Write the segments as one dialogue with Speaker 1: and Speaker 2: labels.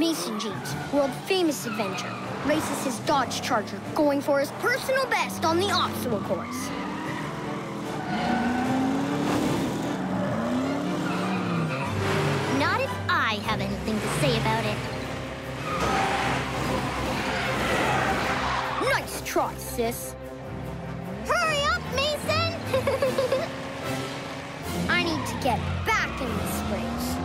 Speaker 1: Mason James, world famous adventurer, races his Dodge Charger, going for his personal best on the obstacle course.
Speaker 2: Not if I have anything to say about it.
Speaker 1: Nice try, sis.
Speaker 2: Hurry up, Mason!
Speaker 1: I need to get back in this race.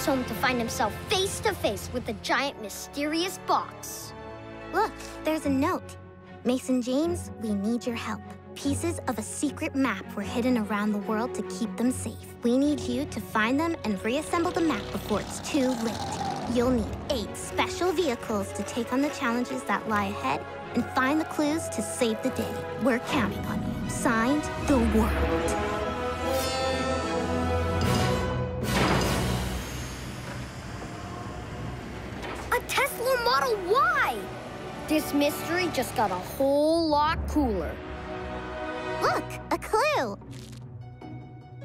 Speaker 1: Arrives home to find himself face to face with a giant mysterious box.
Speaker 2: Look, there's a note. Mason James, we need your help. Pieces of a secret map were hidden around the world to keep them safe. We need you to find them and reassemble the map before it's too late. You'll need eight special vehicles to take on the challenges that lie ahead and find the clues to save the day. We're counting on you. Signed, The World.
Speaker 1: This mystery just got a whole lot cooler.
Speaker 2: Look, a clue!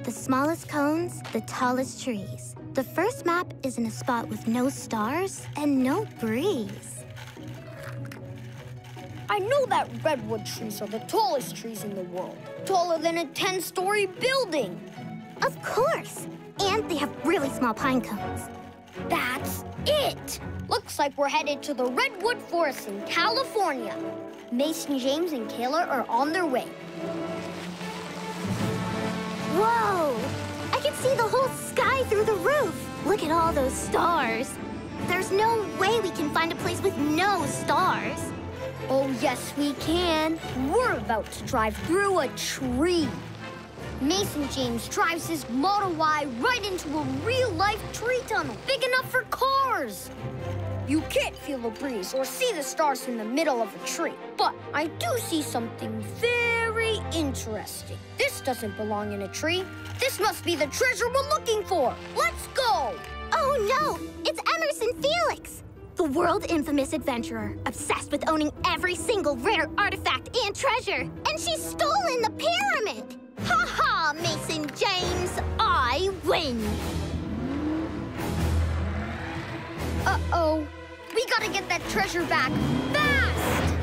Speaker 2: The smallest cones, the tallest trees. The first map is in a spot with no stars and no breeze.
Speaker 1: I know that redwood trees are the tallest trees in the world. Taller than a 10-story building.
Speaker 2: Of course! And they have really small pine cones.
Speaker 1: That's it! Looks like we're headed to the Redwood Forest in California. Mason James and Kayla are on their way.
Speaker 2: Whoa! I can see the whole sky through the roof. Look at all those stars. There's no way we can find a place with no stars.
Speaker 1: Oh, yes, we can. We're about to drive through a tree. Mason James drives his Model Y right into a real-life tree tunnel, big enough for cars. You can't feel the breeze or see the stars in the middle of a tree, but I do see something very interesting. This doesn't belong in a tree. This must be the treasure we're looking for. Let's go!
Speaker 2: Oh no! It's Emerson Felix! The world infamous adventurer, obsessed with owning every single rare artifact and treasure. And she's stolen the pyramid! Ha ha, Mason James! I win!
Speaker 1: Uh-oh. We gotta get that treasure back fast!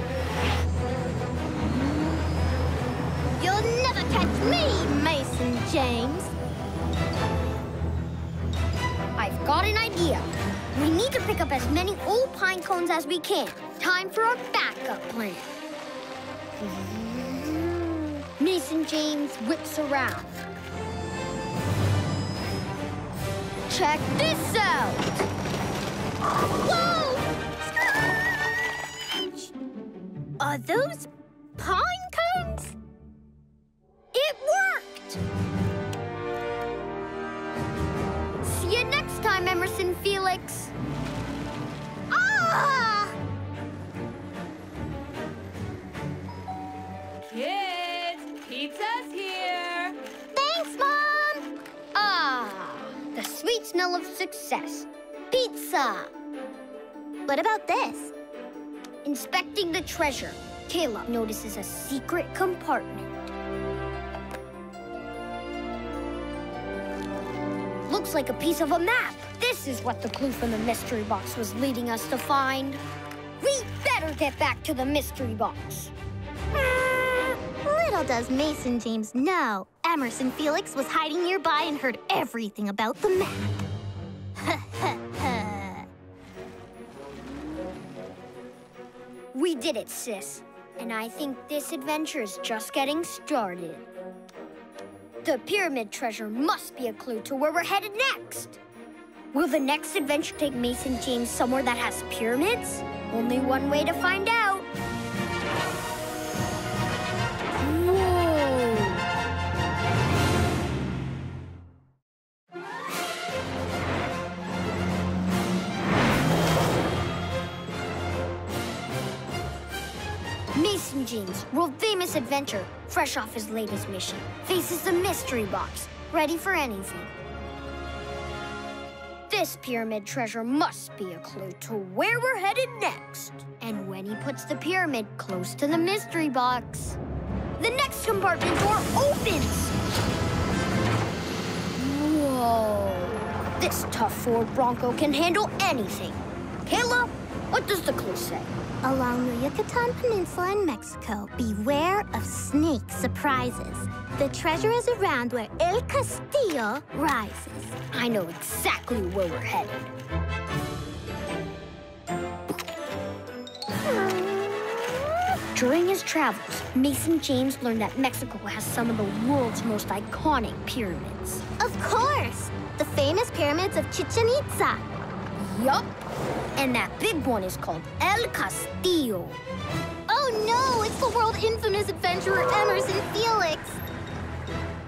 Speaker 2: You'll never catch me, Mason James!
Speaker 1: I've got an idea. We need to pick up as many old pine cones as we can. Time for a backup plan. Mason James whips around. Check this out!
Speaker 2: Whoa! Are those pine cones?
Speaker 1: It worked! See you next time, Emerson Felix.
Speaker 2: Ah!
Speaker 3: Kids, pizza's here.
Speaker 2: Thanks, Mom!
Speaker 1: Ah, the sweet smell of success. Pizza!
Speaker 2: What about this?
Speaker 1: Inspecting the treasure, Caleb notices a secret compartment. Looks like a piece of a map. This is what the clue from the mystery box was leading us to find. We better get back to the mystery box.
Speaker 2: Little does Mason James know, Emerson Felix was hiding nearby and heard everything about the map.
Speaker 1: We did it, sis. And I think this adventure is just getting started. The pyramid treasure must be a clue to where we're headed next. Will the next adventure take Mason James somewhere that has pyramids? Only one way to find out. Mason world famous adventurer, fresh off his latest mission, faces the mystery box. ready for anything. This pyramid treasure must be a clue to where we're headed next. And when he puts the pyramid close to the mystery box, the next compartment door opens. Whoa. This tough Ford Bronco can handle anything. Kayla, what does the clue say?
Speaker 2: Along the Yucatan Peninsula in Mexico, beware of snake surprises. The treasure is around where El Castillo rises.
Speaker 1: I know exactly where we're headed. During his travels, Mason James learned that Mexico has some of the world's most iconic pyramids.
Speaker 2: Of course, the famous pyramids of Chichen Itza.
Speaker 1: Yup. And that big one is called El Castillo.
Speaker 2: Oh no, it's the world infamous adventurer Emerson Felix.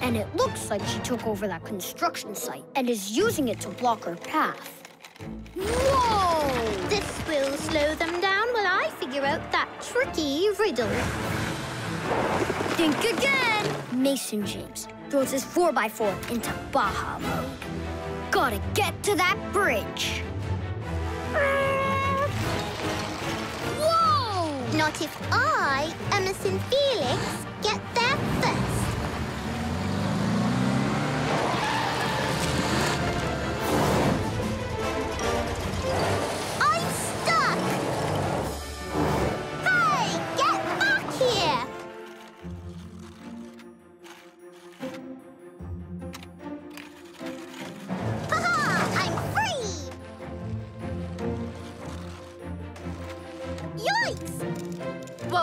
Speaker 1: And it looks like she took over that construction site and is using it to block her path. Whoa!
Speaker 2: This will slow them down while I figure out that tricky riddle.
Speaker 1: Think again! Mason James throws his 4x4 into Baja mode. Gotta get to that bridge. Whoa!
Speaker 2: Not if I, Emerson Felix, get there first. I'm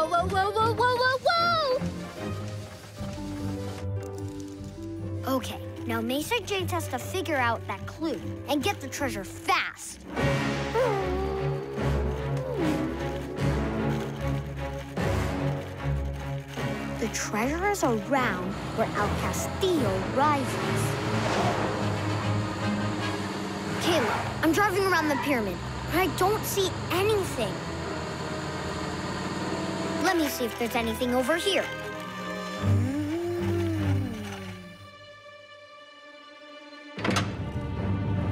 Speaker 2: Whoa, whoa, whoa, whoa, whoa, whoa!
Speaker 1: Okay, now Mason James has to figure out that clue and get the treasure fast. The treasure is around where El Castillo rises. Kayla, I'm driving around the pyramid, but I don't see anything. Let me see if there's anything over here.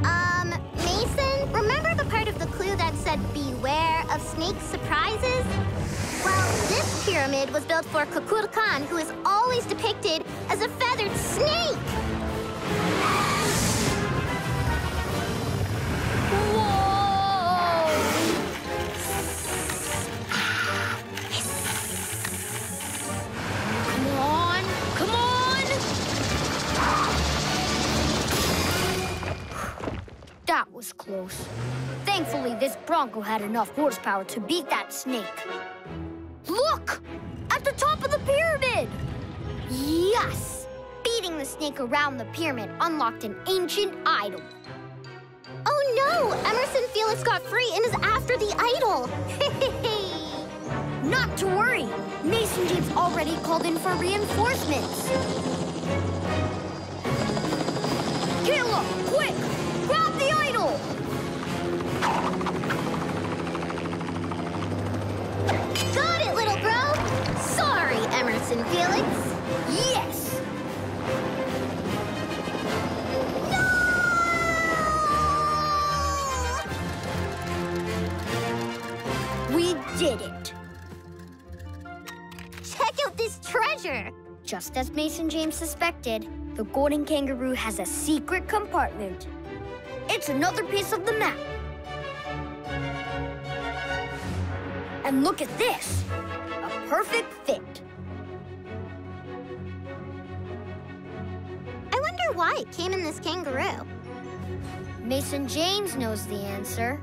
Speaker 2: Um, Mason, remember the part of the clue that said beware of snake surprises? Well, this pyramid was built for Kukulkan, who is always depicted as
Speaker 1: Thankfully, this Bronco had enough horsepower to beat that snake. Look! At the top of the pyramid! Yes! Beating the snake around the pyramid unlocked an ancient idol.
Speaker 2: Oh no! Emerson Felix got free and is after the idol.
Speaker 1: Not to worry. Mason James already called in for reinforcements. Kayla, quick!
Speaker 2: Emerson Felix.
Speaker 1: Yes! We did it!
Speaker 2: Check out this treasure.
Speaker 1: Just as Mason James suspected, the golden kangaroo has a secret compartment. It's another piece of the map. And look at this a perfect fit.
Speaker 2: Why it came in this kangaroo.
Speaker 1: Mason James knows the answer.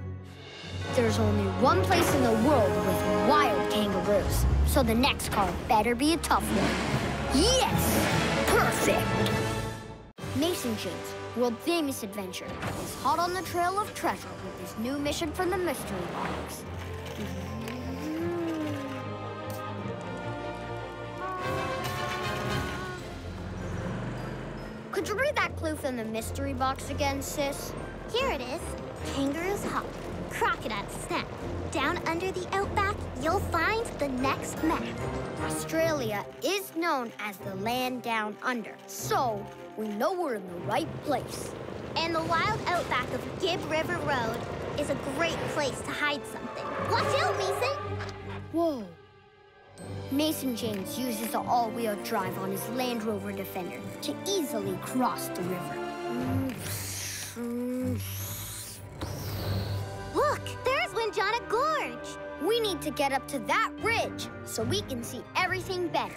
Speaker 1: There's only one place in the world with wild kangaroos, so the next car better be a tough one. Yes! Perfect! Mason James, world famous adventure, is hot on the trail of treasure with his new mission from the mystery box. Could you read that clue from the mystery box again, sis?
Speaker 2: Here it is. Kangaroos hop. crocodile snap. Down under the outback, you'll find the next map.
Speaker 1: Australia is known as the land down under, so we know we're in the right place.
Speaker 2: And the wild outback of Gibb River Road is a great place to hide something. Watch out, Mason!
Speaker 1: Whoa. Mason James uses the all-wheel drive on his Land Rover Defender to easily cross the river.
Speaker 2: Look, there's Windjana Gorge.
Speaker 1: We need to get up to that ridge so we can see everything better.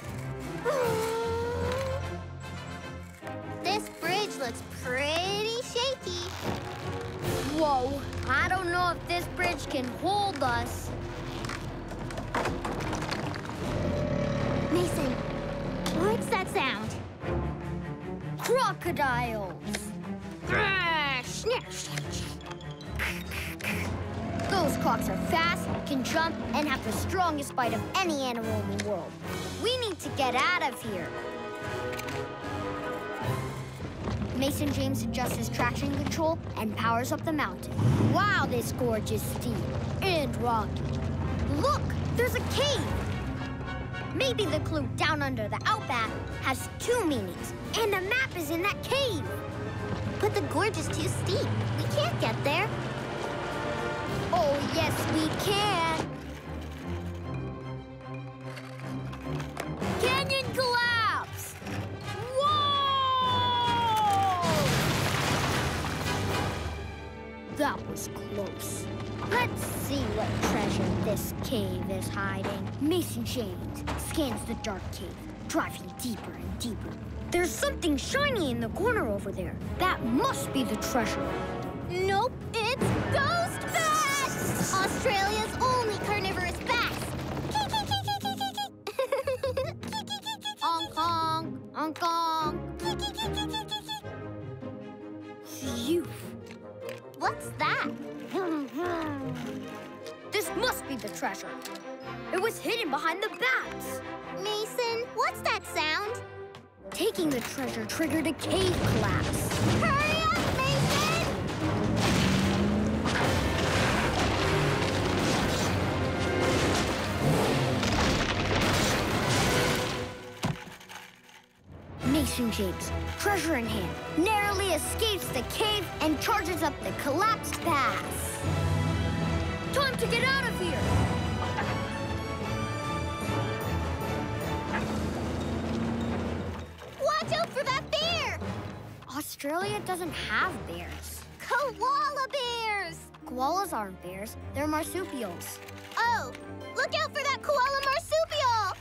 Speaker 2: This bridge looks pretty shaky.
Speaker 1: Whoa, I don't know if this bridge can hold us.
Speaker 2: Mason, what's that sound?
Speaker 1: Crocodiles! Those crocs are fast, can jump, and have the strongest bite of any animal in the world. We need to get out of here. Mason James adjusts his traction control and powers up the mountain. Wow, this gorge is steep and rocky. Look, there's a cave. Maybe the clue down under the outback has two meanings, and the map is in that cave.
Speaker 2: But the gorge is too steep. We can't get there.
Speaker 1: Oh, yes, we can. Hiding. Mason James scans the dark cave, driving deeper and deeper. There's something shiny in the corner over there. That must be the treasure. Treasure. It was hidden behind the bats.
Speaker 2: Mason, what's that sound?
Speaker 1: Taking the treasure triggered a cave collapse.
Speaker 2: Hurry up, Mason!
Speaker 1: Mason James, treasure in hand, narrowly escapes the cave and charges up the collapsed pass. Time to get out of here!
Speaker 2: For that bear!
Speaker 1: Australia doesn't have bears.
Speaker 2: Koala bears!
Speaker 1: Koalas aren't bears, they're marsupials.
Speaker 2: Oh, look out for that koala marsupial!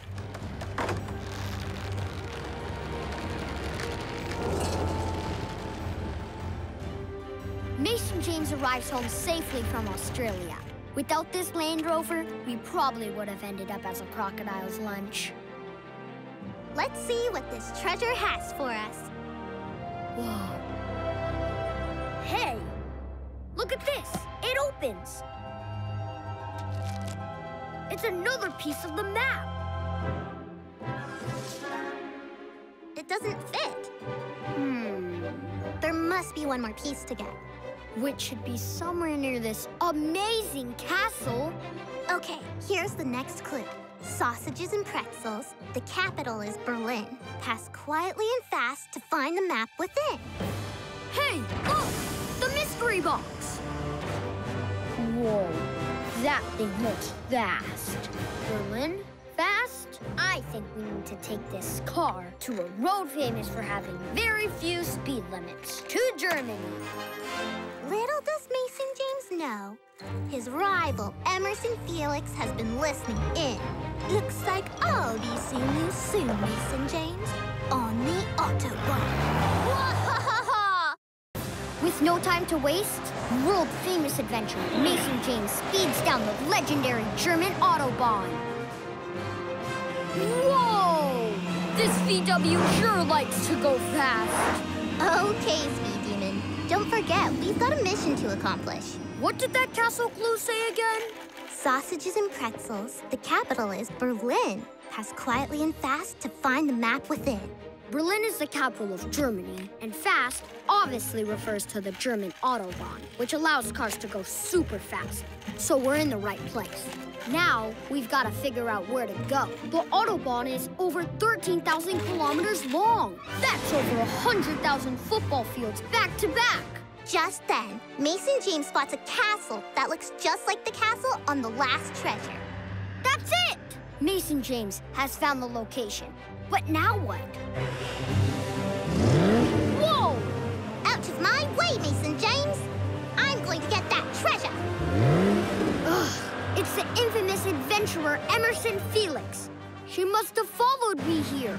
Speaker 1: Mason James arrives home safely from Australia. Without this Land Rover, we probably would have ended up as a crocodile's lunch.
Speaker 2: Let's see what this treasure has for us.
Speaker 1: Whoa. Hey! Look at this! It opens! It's another piece of the map!
Speaker 2: It doesn't fit.
Speaker 1: Hmm.
Speaker 2: There must be one more piece to get.
Speaker 1: Which should be somewhere near this amazing castle.
Speaker 2: Okay, here's the next clue. Sausages and pretzels. The capital is Berlin. Pass quietly and fast to find the map within.
Speaker 1: Hey, look! The mystery box! Whoa, that thing looks fast. Berlin? Fast? I think we need to take this car to a road famous for having very few speed limits. To Germany.
Speaker 2: Little does Mason James know, his rival Emerson Felix has been listening in. Looks like I'll be seeing you soon, Mason James, on the Autobahn.
Speaker 1: With no time to waste, world famous adventure, Mason James speeds down the legendary German Autobahn. Whoa! This VW sure likes to go fast.
Speaker 2: Okay, Speed Demon. Don't forget, we've got a mission to accomplish.
Speaker 1: What did that castle clue say again?
Speaker 2: Sausages and pretzels. The capital is Berlin. Pass quietly and fast to find the map within.
Speaker 1: Berlin is the capital of Germany, and fast obviously refers to the German Autobahn, which allows cars to go super fast. So we're in the right place. Now, we've got to figure out where to go. The Autobahn is over 13,000 kilometers long. That's over 100,000 football fields back to back.
Speaker 2: Just then, Mason James spots a castle that looks just like the castle on the last treasure.
Speaker 1: That's it! Mason James has found the location. But now what? Whoa!
Speaker 2: Out of my way, Mason James! I'm going to get that treasure!
Speaker 1: Ugh, it's the infamous adventurer Emerson Felix. She must have followed me here.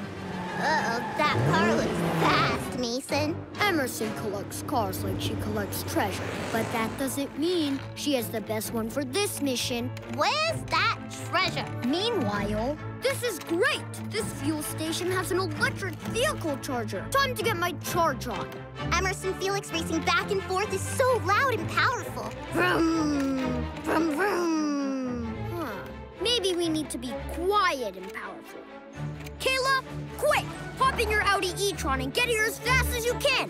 Speaker 2: Uh-oh, that car looks fast, Mason.
Speaker 1: Emerson collects cars like she collects treasure, but that doesn't mean she has the best one for this mission.
Speaker 2: Where's that treasure?
Speaker 1: Meanwhile, this is great! This fuel station has an electric vehicle charger. Time to get my charge on.
Speaker 2: Emerson Felix racing back and forth is so loud and powerful. Vroom, vroom, vroom.
Speaker 1: Huh. Maybe we need to be quiet and powerful. Kayla, quick! Hop in your Audi e-tron and get here as fast as you can.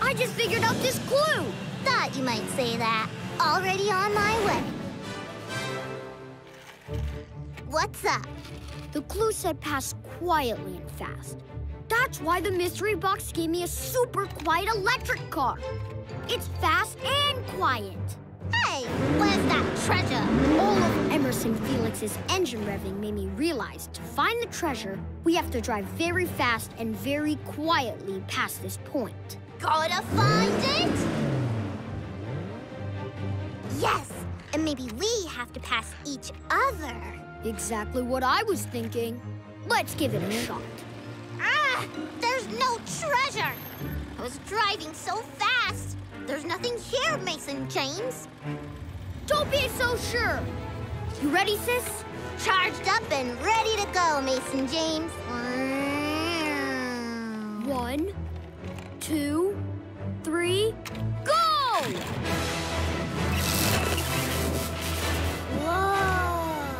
Speaker 1: I just figured out this clue.
Speaker 2: Thought you might say that. Already on my way. What's up?
Speaker 1: The clue said pass quietly and fast. That's why the mystery box gave me a super quiet electric car. It's fast and quiet.
Speaker 2: Hey, where's that treasure?
Speaker 1: All of Emerson Felix's engine revving made me realize to find the treasure, we have to drive very fast and very quietly past this point.
Speaker 2: Gotta find it? Yes, and maybe we have to pass each other.
Speaker 1: Exactly what I was thinking. Let's give it a shot.
Speaker 2: Ah, there's no treasure. I was driving so fast. There's nothing here, Mason James.
Speaker 1: Don't be so sure. You ready, sis?
Speaker 2: Charged up and ready to go, Mason James.
Speaker 1: One, two, three, go!
Speaker 2: Whoa!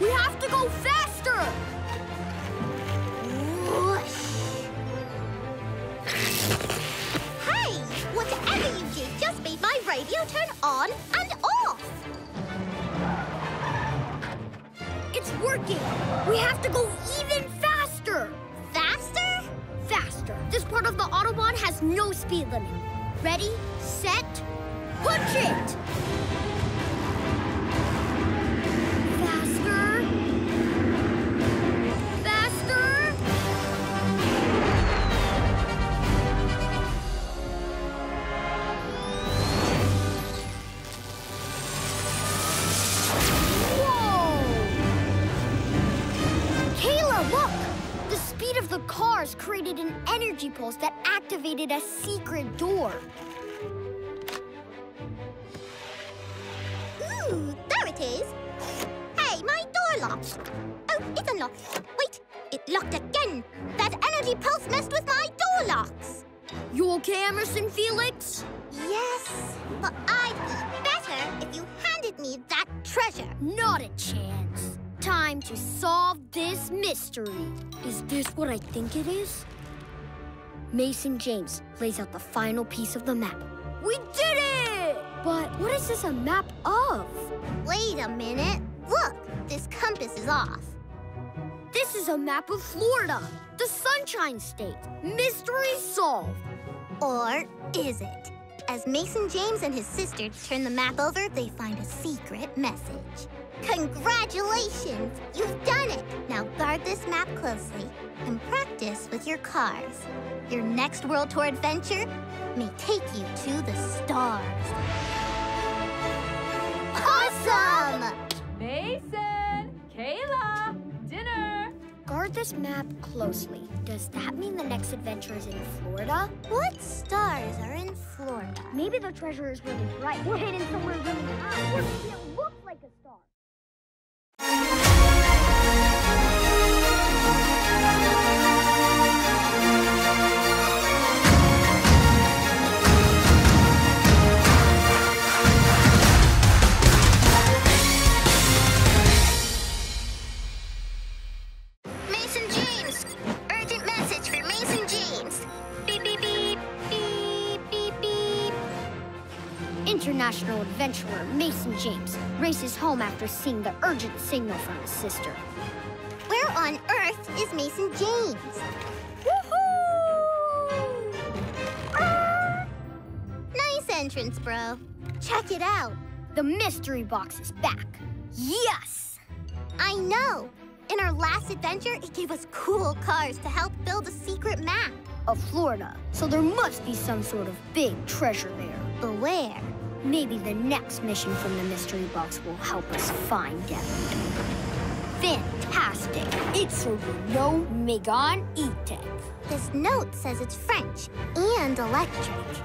Speaker 1: We have to go faster!
Speaker 2: Whoosh! Hey! Whatever you just made my radio turn on and off!
Speaker 1: It's working! We have to go even faster!
Speaker 2: Faster?
Speaker 1: Faster! This part of the Autobahn has no speed limit. Ready, set, punch it! Activated a secret door.
Speaker 2: Ooh, there it is. Hey, my door locked. Oh, it's unlocked. Wait, it locked again. That energy pulse messed with my door locks.
Speaker 1: You okay, Emerson Felix?
Speaker 2: Yes, but I'd be better if you handed me that treasure.
Speaker 1: Not a chance. Time to solve this mystery. Is this what I think it is? Mason James lays out the final piece of the map. We did it! But what is this a map of?
Speaker 2: Wait a minute. Look, this compass is off.
Speaker 1: This is a map of Florida, the Sunshine State. Mystery solved.
Speaker 2: Or is it? As Mason James and his sister turn the map over, they find a secret message. Congratulations! You've done it! Now guard this map closely and practice with your cars. Your next World Tour adventure may take you to the stars. Awesome!
Speaker 3: Mason! Kayla! Dinner!
Speaker 1: Guard this map closely. Does that mean the next adventure is in Florida?
Speaker 2: What stars are in Florida?
Speaker 1: Maybe the treasure is really bright. We're hidden somewhere really high.
Speaker 2: Mason James
Speaker 1: races home after seeing the urgent signal from his sister.
Speaker 2: Where on earth is Mason James? Ah! Nice entrance, bro. Check it out.
Speaker 1: The mystery box is back. Yes!
Speaker 2: I know. In our last adventure, it gave us cool cars to help build a secret map.
Speaker 1: Of Florida, so there must be some sort of big treasure there.
Speaker 2: But where?
Speaker 1: Maybe the next mission from the mystery box will help us find it. Fantastic! It's a Renault Megane E-Tech.
Speaker 2: This note says it's French and electric.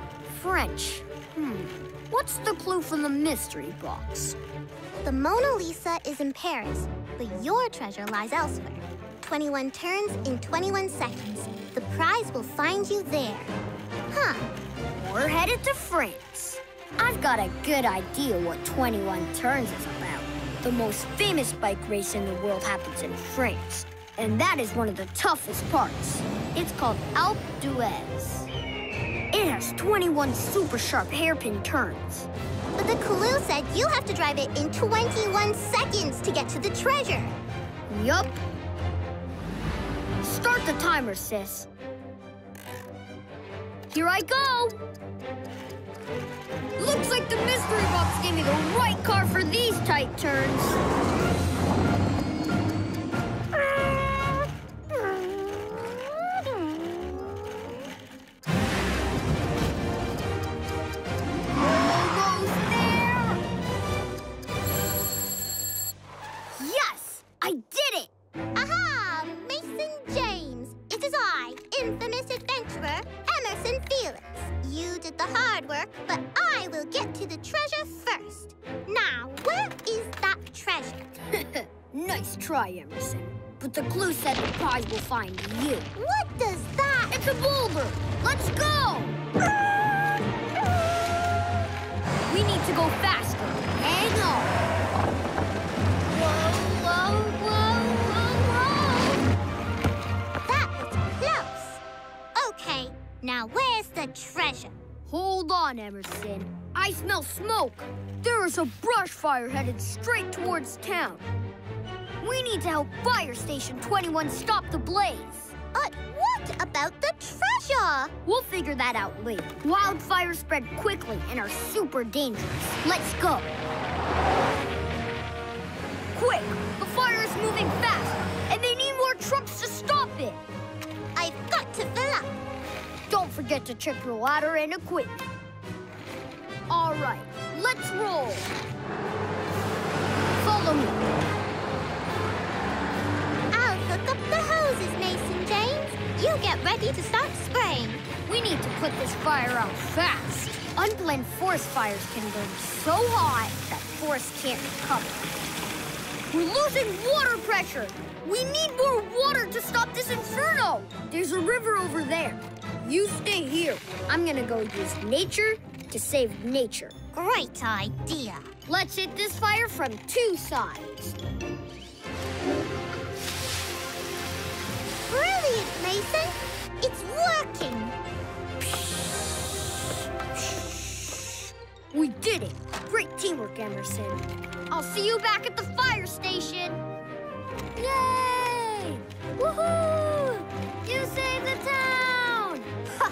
Speaker 1: French. Hmm. What's the clue from the mystery box?
Speaker 2: The Mona Lisa is in Paris, but your treasure lies elsewhere. 21 turns in 21 seconds. The prize will find you there. Huh.
Speaker 1: We're headed to France. I've got a good idea what 21 Turns is about. The most famous bike race in the world happens in France, and that is one of the toughest parts. It's called Alpe d'Huez. It has 21 super sharp hairpin turns.
Speaker 2: But the clue said you have to drive it in 21 seconds to get to the treasure.
Speaker 1: Yup. Start the timer, sis. Here I go. Looks like the mystery box gave me the right car for these tight turns.
Speaker 2: Work, but I will get to the treasure first. Now, where is that treasure?
Speaker 1: nice try, Emerson. But the clue said the prize will find you.
Speaker 2: What does that?
Speaker 1: It's a boulder. Let's go. We need to go faster. Hang on. Whoa, whoa, whoa, whoa,
Speaker 2: That was close. Okay, now where's the treasure?
Speaker 1: Hold on, Emerson. I smell smoke. There is a brush fire headed straight towards town. We need to help Fire Station 21 stop the blaze.
Speaker 2: But what about the treasure?
Speaker 1: We'll figure that out later. Wildfires spread quickly and are super dangerous. Let's go. Quick! The fire is moving fast, forget to check your ladder and equipment. All right, let's roll. Follow me.
Speaker 2: I'll hook up the hoses, Mason James. You get ready to start spraying.
Speaker 1: We need to put this fire out fast. Unplanned forest fires can burn so hot that forests can't recover. We're losing water pressure. We need more water to stop this inferno. There's a river over there. You stay here. I'm gonna go use nature to save nature.
Speaker 2: Great idea.
Speaker 1: Let's hit this fire from two sides.
Speaker 2: Brilliant, Mason. It's working.
Speaker 1: We did it. Great teamwork, Emerson. I'll see you back at the fire station. Yay! Woohoo! You saved the town!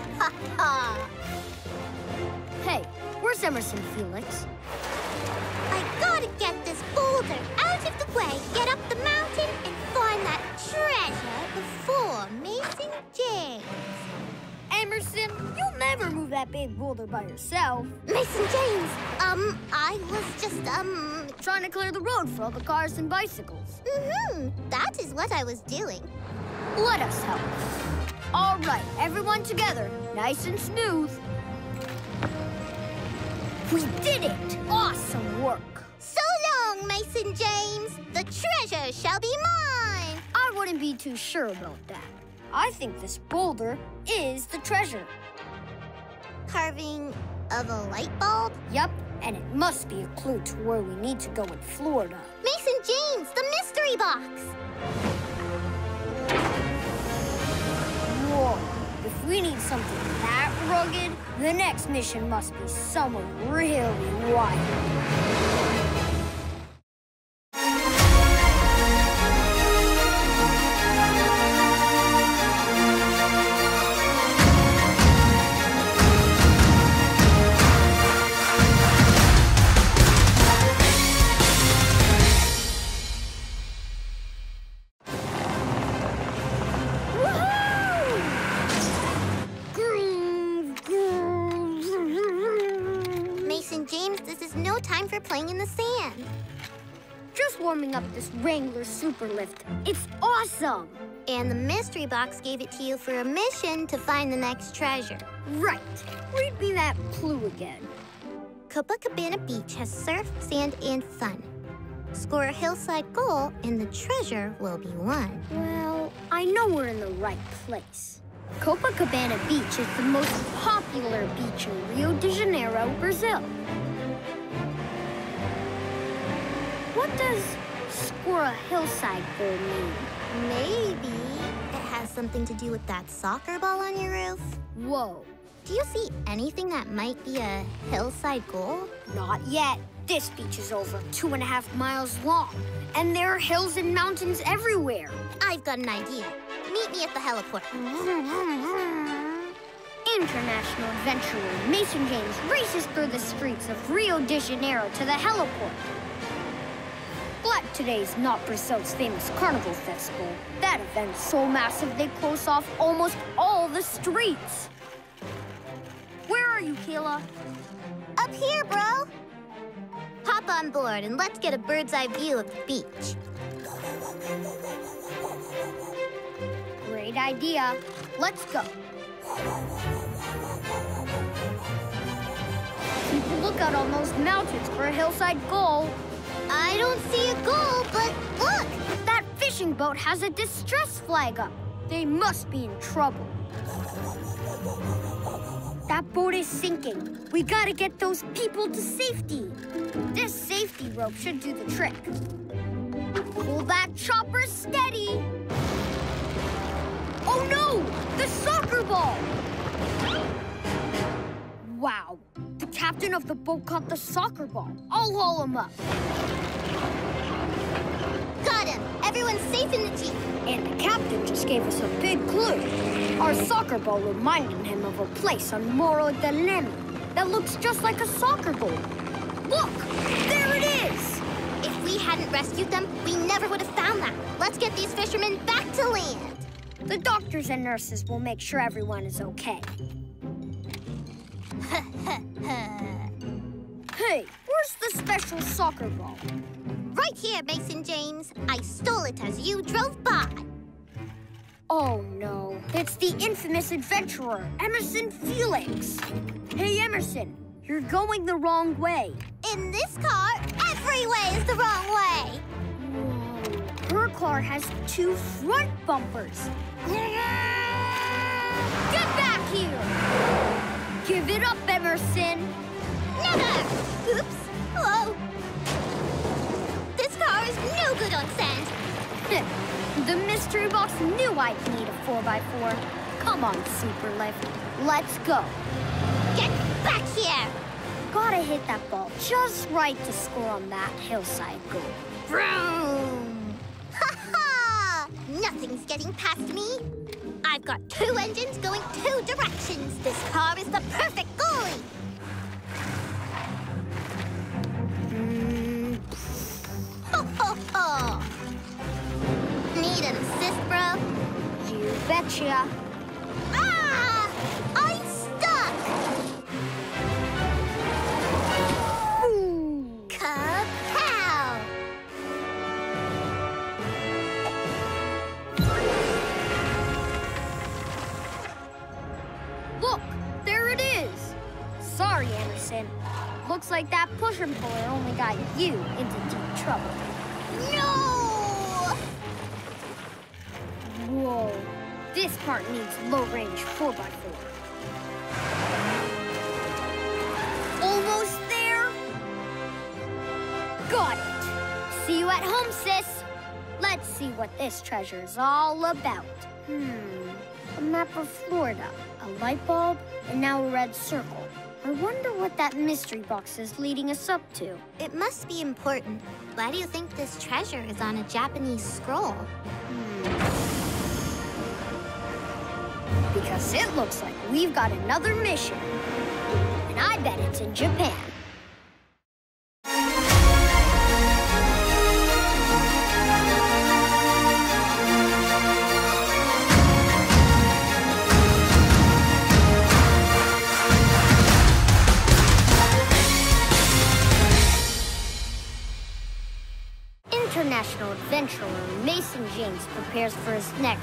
Speaker 1: Hey, where's Emerson Felix?
Speaker 2: I gotta get this boulder out of the way, get up the mountain, and find that treasure before Mason James.
Speaker 1: Emerson, you'll never move that big boulder by yourself.
Speaker 2: Mason James, um, I was just, um,
Speaker 1: Trying to clear the road for all the cars and bicycles.
Speaker 2: mm-hmm, that is what I was doing.
Speaker 1: Let us help. All right, everyone together, nice and smooth. We did it! Awesome work!
Speaker 2: So long, Mason James. The treasure shall be mine.
Speaker 1: I wouldn't be too sure about that. I think this boulder is the treasure.
Speaker 2: Carving of a light bulb?
Speaker 1: Yep, and it must be a clue to where we need to go in Florida.
Speaker 2: Mason James, the mystery box.
Speaker 1: Whoa, if we need something that rugged, the next mission must be somewhere really wild. Wrangler super lift. It's awesome!
Speaker 2: And the mystery box gave it to you for a mission to find the next treasure.
Speaker 1: Right. Read me that clue again.
Speaker 2: Copacabana Beach has surf, sand, and fun. Score a hillside goal, and the treasure will be won.
Speaker 1: Well, I know we're in the right place. Copacabana Beach is the most popular beach in Rio de Janeiro, Brazil. What does score a hillside goal?
Speaker 2: Maybe it has something to do with that soccer ball on your roof.
Speaker 1: Whoa,
Speaker 2: Do you see anything that might be a hillside goal?
Speaker 1: not yet. This beach is over two and a half miles long, and there are hills and mountains everywhere.
Speaker 2: I've got an idea. Meet me at the heliport.
Speaker 1: International adventurer Mason James races through the streets of Rio de Janeiro to the heliport. But today's not Brazil's famous Carnival Festival. That event's so massive they close off almost all the streets. Where are you, Kayla?
Speaker 2: Up here, bro. Hop on board and let's get a bird's eye view of the beach.
Speaker 1: Great idea. Let's go. Keep a lookout on those mountains for a hillside goal.
Speaker 2: I don't see a goal, but look!
Speaker 1: That fishing boat has a distress flag up. They must be in trouble. That boat is sinking. We gotta get those people to safety. This safety rope should do the trick. Pull that chopper steady. Oh no! The soccer ball! Wow. The captain of the boat caught the soccer ball. I'll haul him up.
Speaker 2: Got him! Everyone's safe in the Jeep.
Speaker 1: And the captain just gave us a big clue. Our soccer ball reminded him of a place on Morro do Leme that looks just like a soccer goal. Look! There it is!
Speaker 2: If we hadn't rescued them, we never would have found that. Let's get these fishermen back to land.
Speaker 1: The doctors and nurses will make sure everyone is okay. Hey, where's the special soccer ball?
Speaker 2: right here, Mason James. I stole it as you drove by.
Speaker 1: Oh no, it's the infamous adventurer, Emerson Felix. Hey, Emerson, you're going the wrong way.
Speaker 2: In this car, every way is the wrong way.
Speaker 1: Whoa, her car has two front bumpers. Get back here! Give it up, Emerson.
Speaker 2: Never! Oops. Whoa. This car is no good on sand.
Speaker 1: the mystery box knew I'd need a 4x4. Come on, super Superlift. Let's go.
Speaker 2: Get back here!
Speaker 1: Gotta hit that ball just right to score on that hillside goal.
Speaker 2: Vroom! Ha ha! Nothing's getting past me. I've got two engines going two directions. This car is the perfect goalie.
Speaker 1: Mm,
Speaker 2: Ho ho ho! Need an assist, bro?
Speaker 1: you betcha.
Speaker 2: Ah! I'm
Speaker 1: Emerson. Looks like that push and puller only got you into deep trouble.
Speaker 2: No!
Speaker 1: Whoa. This part needs low-range 4x4. Almost there. Got it. See you at home, sis. Let's see what this treasure's all about. Hmm. A map of Florida, a light bulb, and now a red circle. I wonder what that mystery box is leading us up to.
Speaker 2: It must be important. Why do you think this treasure is on a Japanese scroll?
Speaker 1: Because it looks like we've got another mission. And I bet it's in Japan.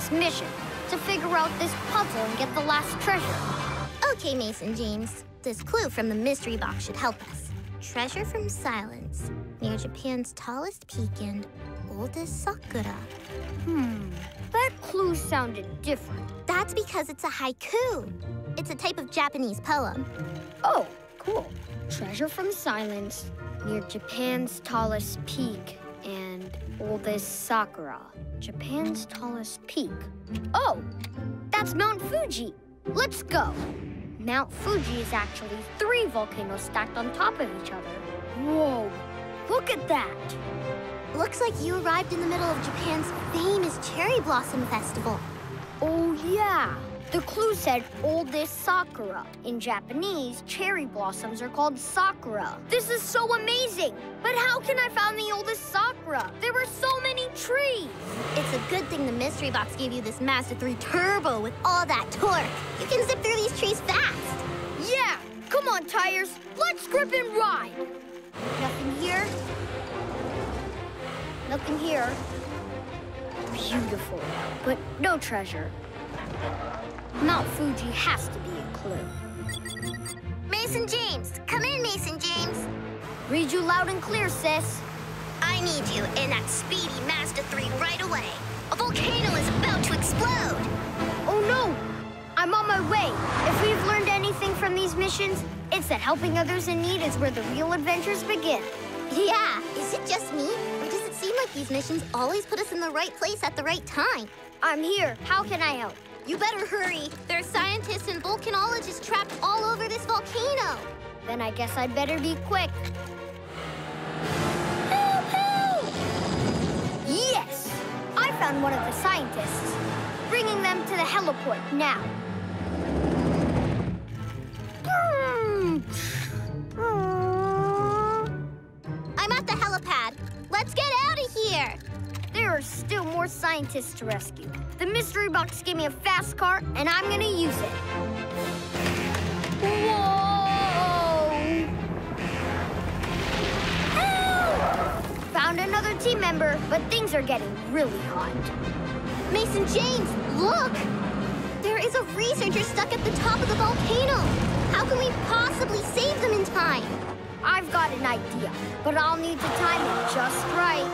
Speaker 1: Next mission to figure out this puzzle and get the last treasure.
Speaker 2: Okay, Mason James. This clue from the mystery box should help us. Treasure from silence, near Japan's tallest peak and oldest sakura.
Speaker 1: Hmm, that clue sounded different.
Speaker 2: That's because it's a haiku. It's a type of Japanese poem.
Speaker 1: Oh, cool. Treasure from silence, near Japan's tallest peak and oldest sakura. Japan's tallest peak. Oh, that's Mount Fuji. Let's go. Mount Fuji is actually three volcanoes stacked on top of each other. Whoa, look at that.
Speaker 2: Looks like you arrived in the middle of Japan's famous Cherry Blossom Festival.
Speaker 1: Oh, yeah. The clue said oldest sakura. In Japanese, cherry blossoms are called sakura. This is so amazing. But how can I find the oldest sakura? There were so many trees.
Speaker 2: It's a good thing the mystery box gave you this Mazda 3 Turbo with all that torque. You can zip through these trees fast.
Speaker 1: Yeah, come on, tires. Let's grip and ride. Nothing here. Nothing here. Beautiful, but no treasure. Mount Fuji has to be a clue.
Speaker 2: Mason James, come in, Mason James.
Speaker 1: Read you loud and clear, sis.
Speaker 2: I need you in that speedy Mazda 3 right away. A volcano is about to explode.
Speaker 1: Oh no! I'm on my way. If we've learned anything from these missions, it's that helping others in need is where the real adventures begin.
Speaker 2: Yeah, is it just me? Or does it seem like these missions always put us in the right place at the right time?
Speaker 1: I'm here. How can I help?
Speaker 2: You better hurry. There are scientists and volcanologists trapped all over this volcano.
Speaker 1: Then I guess I'd better be quick.
Speaker 2: Help, help!
Speaker 1: Yes! I found one of the scientists. Bringing them to the heliport now.
Speaker 2: I'm at the helipad. Let's get out of here.
Speaker 1: There are still more scientists to rescue. The mystery box gave me a fast car, and I'm gonna use it. Whoa! Found another team member, but things are getting really hot.
Speaker 2: Mason James, look! There is a researcher stuck at the top of the volcano. How can we possibly save them in time?
Speaker 1: I've got an idea, but I'll need to time it just right.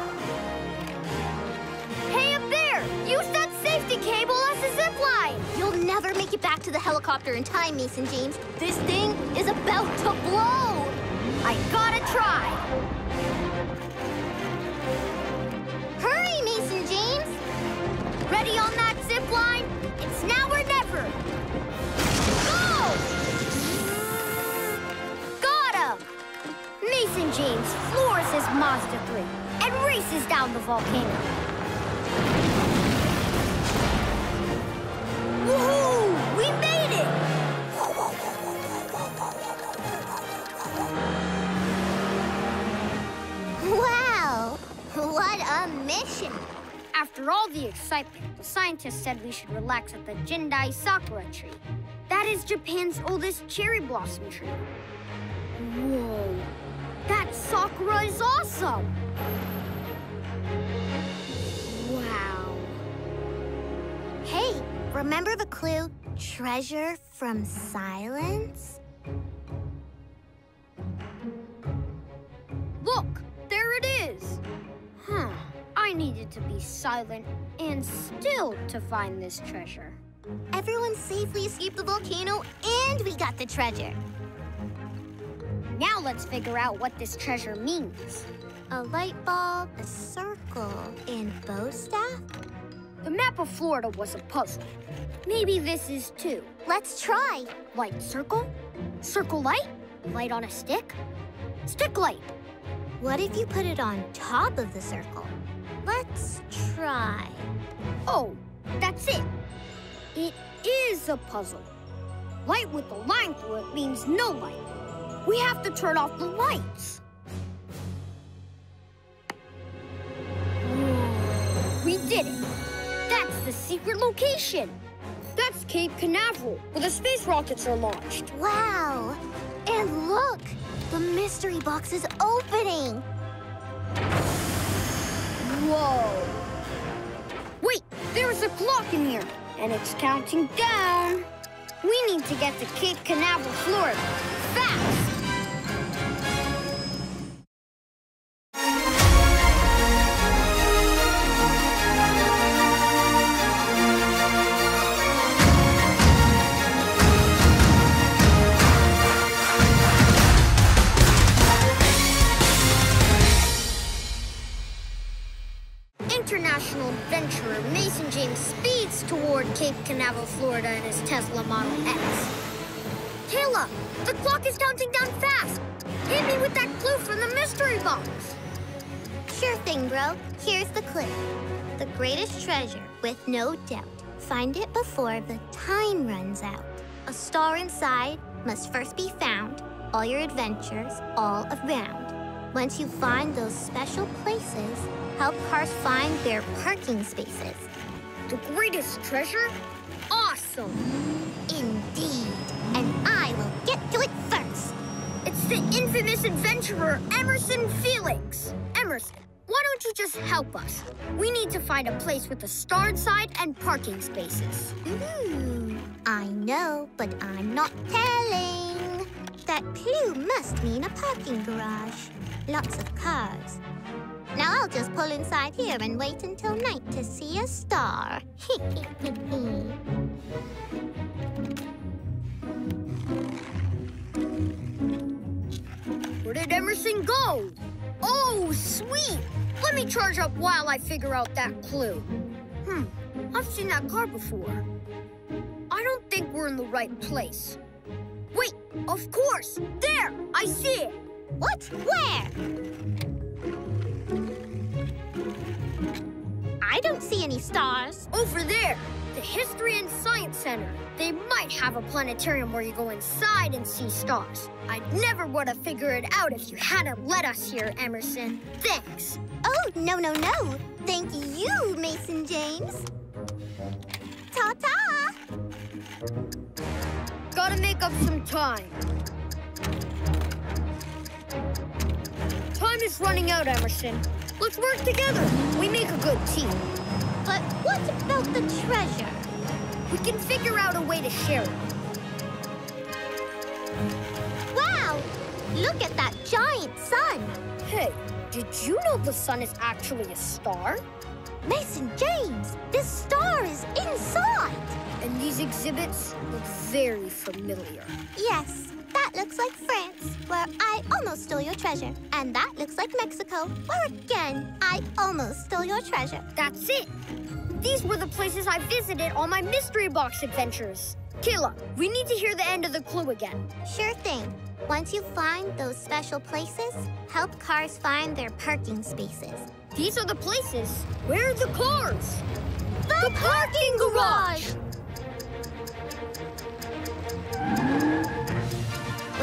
Speaker 1: Hey, up there! Use safety cable as a zip line!
Speaker 2: You'll never make it back to the helicopter in time, Mason James. This thing is about to blow!
Speaker 1: I gotta try!
Speaker 2: Hurry, Mason James!
Speaker 1: Ready on that zip line? It's now or never! Go! Got him! Mason James floors his Mazda 3 and races down the volcano. Woohoo! We made it!
Speaker 2: Wow! What a mission!
Speaker 1: After all the excitement, the scientists said we should relax at the Jindai Sakura tree. That is Japan's oldest cherry blossom tree. Whoa! That sakura is awesome! Wow.
Speaker 2: Hey, remember the clue? Treasure from silence?
Speaker 1: Look! There it is! Huh. I needed to be silent and still to find this treasure.
Speaker 2: Everyone safely escaped the volcano and we got the treasure.
Speaker 1: Now let's figure out what this treasure means.
Speaker 2: A light bulb, a circle, and bow staff?
Speaker 1: The map of Florida was a puzzle. Maybe this is too.
Speaker 2: Let's try.
Speaker 1: Light circle? Circle light? Light on a stick? Stick light.
Speaker 2: What if you put it on top of the circle? Let's try.
Speaker 1: Oh, that's it. It is a puzzle. Light with a line through it means no light. We have to turn off the lights. Hmm, we did it. That's the secret location. That's Cape Canaveral, where the space rockets are launched.
Speaker 2: Wow! And look! The mystery box is opening!
Speaker 1: Whoa! Wait, there's a clock in here, and it's counting down. We need to get to Cape Canaveral, Florida, fast! The clock is counting down fast. Hit me with that clue from the mystery box.
Speaker 2: Sure thing, bro. Here's the clue. The greatest treasure, with no doubt. Find it before the time runs out. A star inside must first be found. All your adventures all around. Once you find those special places, help cars find their parking spaces.
Speaker 1: The greatest treasure? Awesome!
Speaker 2: Indeed. And I will get to it first.
Speaker 1: It's the infamous adventurer Emerson Felix. Emerson, why don't you just help us? We need to find a place with a star side and parking spaces.
Speaker 2: Ooh, I know, but I'm not telling. That clue must mean a parking garage. Lots of cars. Now I'll just pull inside here and wait until night to see a star.
Speaker 1: Where did Emerson go? Oh, sweet! Let me charge up while I figure out that clue. Hmm, I've seen that car before. I don't think we're in the right place. Wait, of course! There! I see it!
Speaker 2: what? Where? I don't see any stars.
Speaker 1: Over there! The History and Science Center. They might have a planetarium where you go inside and see stars. I'd never would have figured it out if you hadn't let us here, Emerson. Thanks.
Speaker 2: Oh, no, no, no. Thank you, Mason James. Ta-ta!
Speaker 1: Gotta make up some time. Time is running out, Emerson. Let's work together. We make a good team.
Speaker 2: But what about the treasure?
Speaker 1: We can figure out a way to share it.
Speaker 2: Wow! Look at that giant sun!
Speaker 1: Hey, did you know the sun is actually a star?
Speaker 2: Mason James, this star is inside!
Speaker 1: And these exhibits look very familiar.
Speaker 2: Yes, that looks like France, where I almost stole your treasure. And that looks like Mexico, where again, I almost stole your treasure.
Speaker 1: That's it. These were the places I visited on my mystery box adventures. Kayla, we need to hear the end of the clue again.
Speaker 2: Sure thing. Once you find those special places, help cars find their parking spaces.
Speaker 1: These are the places. Where are the cars?
Speaker 2: The,
Speaker 1: parking garage!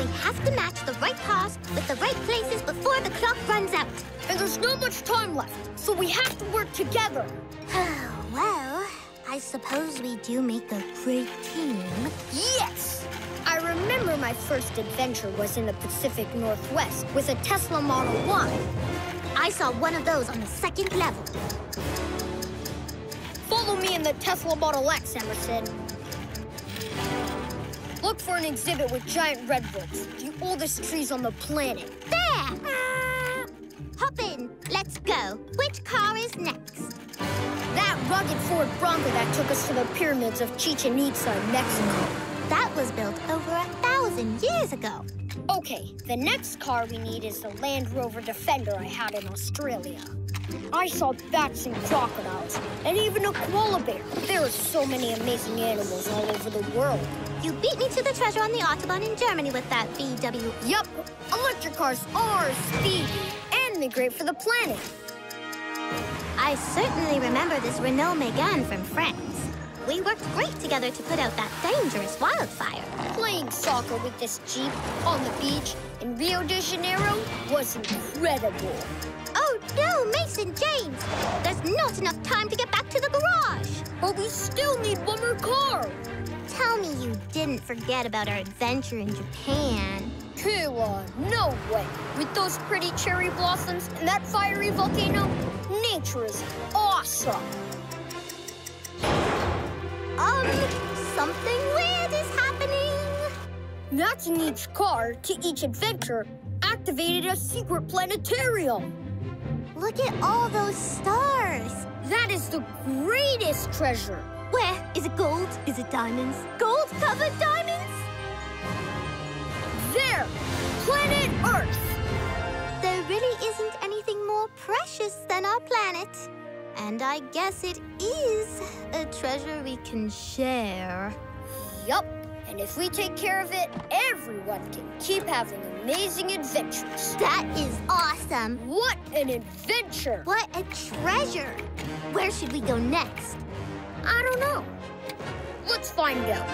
Speaker 2: We have to match the right cars with the right places before the clock runs out.
Speaker 1: And there's not much time left, so we have to work together.
Speaker 2: well, I suppose we do make a great team.
Speaker 1: Yes! I remember my first adventure was in the Pacific Northwest with a Tesla Model Y.
Speaker 2: I saw one of those on the second level.
Speaker 1: Follow me in the Tesla Model X, Emerson. Look for an exhibit with giant redwoods, the oldest trees on the planet.
Speaker 2: There! Ah! Hop in. Let's go. Which car is next?
Speaker 1: That rugged Ford Bronco that took us to the pyramids of Chichen Itza in Mexico.
Speaker 2: That was built over a thousand years ago.
Speaker 1: Okay, the next car we need is the Land Rover Defender I had in Australia. I saw bats and crocodiles, and even a koala bear. There are so many amazing animals all over the world.
Speaker 2: You beat me to the treasure on the Autobahn in Germany with that VW.
Speaker 1: Yup, electric cars are speedy, and they're great for the planet.
Speaker 2: I certainly remember this Renault Megane from France. We worked great together to put out that dangerous wildfire.
Speaker 1: Playing soccer with this Jeep on the beach in Rio de Janeiro was incredible.
Speaker 2: Oh no, Mason James! There's not enough time to get back to the garage.
Speaker 1: But we still need one more car.
Speaker 2: Tell me you didn't forget about our adventure in Japan.
Speaker 1: Kayla, no way. With those pretty cherry blossoms and that fiery volcano, nature is awesome.
Speaker 2: Um, something weird is happening.
Speaker 1: Matching each car to each adventure activated a secret planetarium.
Speaker 2: Look at all those stars.
Speaker 1: That is the greatest treasure.
Speaker 2: Where? Is it gold? Is it diamonds? Gold covered diamonds?
Speaker 1: There, planet Earth.
Speaker 2: There really isn't anything more precious than our planet. And I guess it is a treasure we can share.
Speaker 1: Yup, and if we take care of it, everyone can keep having amazing adventures.
Speaker 2: That is awesome.
Speaker 1: What an adventure!
Speaker 2: What a treasure. Where should we go next?
Speaker 1: I don't know. Let's find out.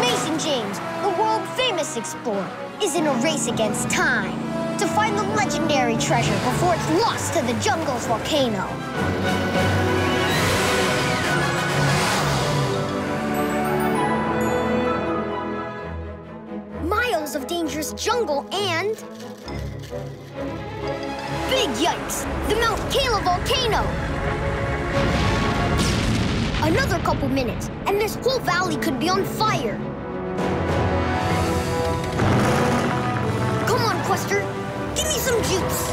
Speaker 1: Mason James, the world famous explorer, is in a race against time to find the legendary treasure before it's lost to the jungle's volcano. miles of dangerous jungle and... Big yikes! The Mount Kala volcano! Another couple minutes, and this whole valley could be on fire. Come on, Quester. Juice.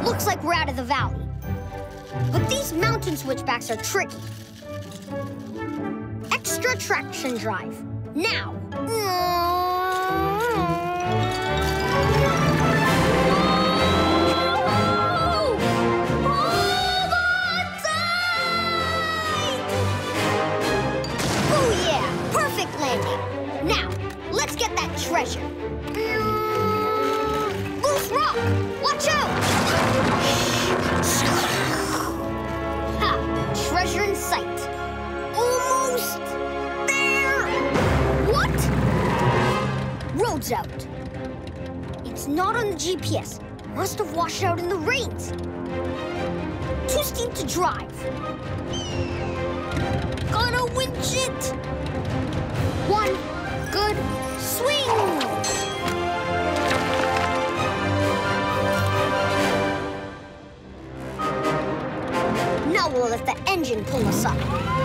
Speaker 1: Mm. Looks like we're out of the valley. But these mountain switchbacks are tricky. Extra traction drive. Now. Oh! Treasure. Loose rock! Watch out! Ha! Treasure in sight. Almost there! What? Road's out. It's not on the GPS. Must have washed out in the rains. Too steep to drive. Gotta winch it. One good swing. Now we'll let the engine pull us up.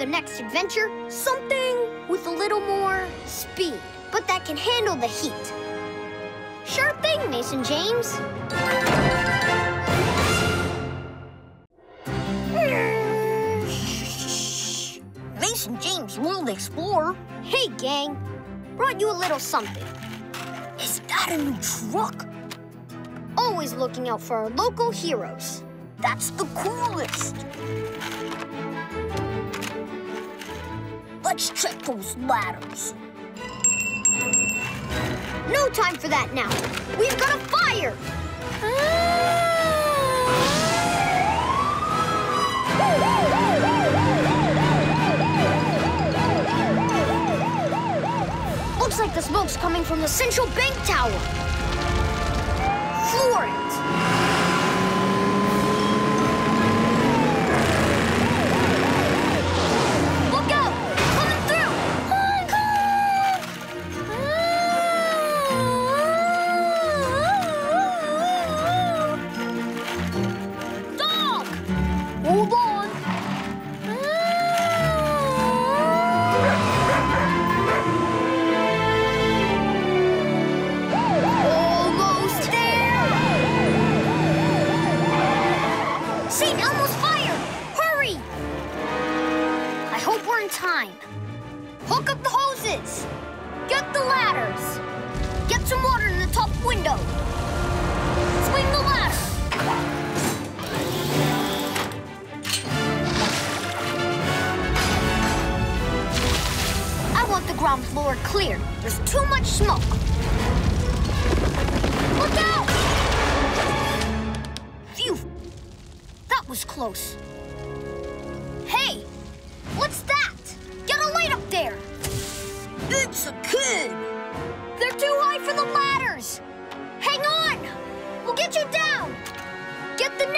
Speaker 1: The next adventure? Something with a little more speed, but that can handle the heat. Sure thing, Mason James. Hmm. Mason James, World Explorer. Hey, gang. Brought you a little something. Is that a new truck? always looking out for our local heroes. That's the coolest. Let's check those ladders. No time for that now. We've got a fire! Looks like the smoke's coming from the central bank tower. Floor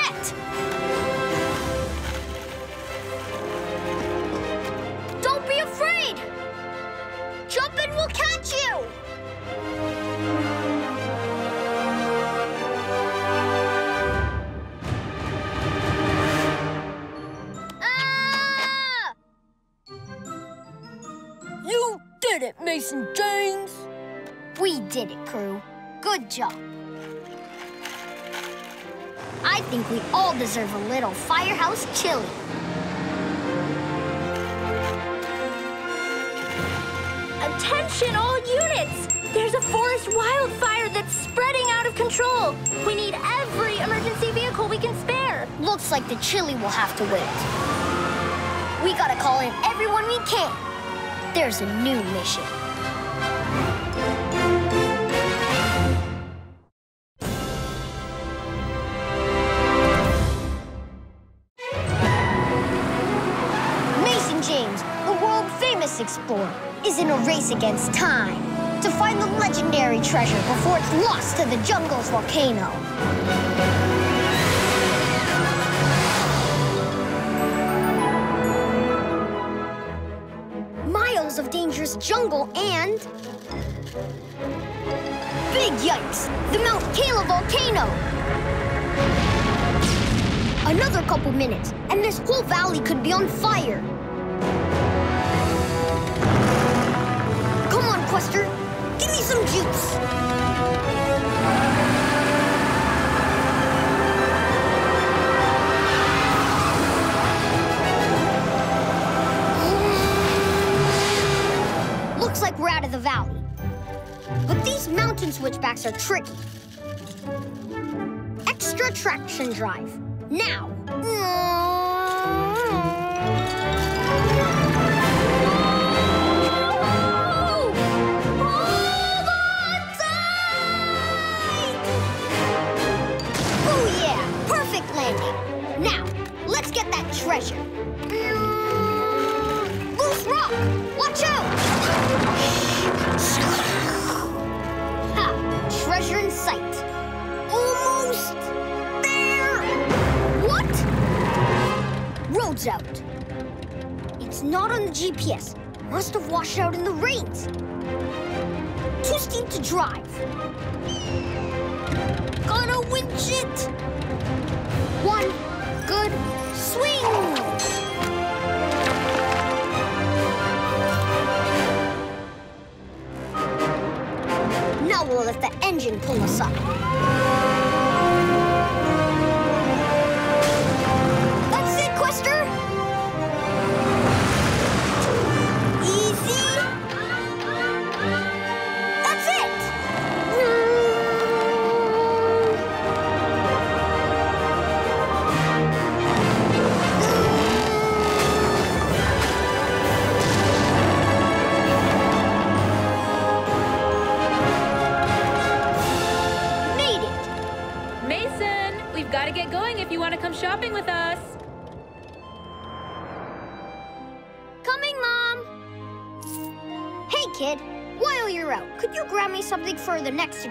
Speaker 1: net! Don't be afraid! Jump and we'll catch you! Ah! You did it, Mason James! We did it, crew. Good job. I think we all deserve a little firehouse chili.
Speaker 2: Attention, all units! There's a forest wildfire that's spreading out of control. We need every emergency vehicle we can spare.
Speaker 1: Looks like the chili will have to wait. We gotta call in everyone we can. There's a new mission. Against time to find the legendary treasure before it's lost to the jungle's volcano. miles of dangerous jungle and... Big yikes! The Mount Kala volcano! Another couple minutes, and this whole valley could be on fire. Looks like we're out of the valley. But these mountain switchbacks are tricky. Extra traction drive. Now. Drive. Gotta winch it. One good swing. Now we'll let the engine pull us up.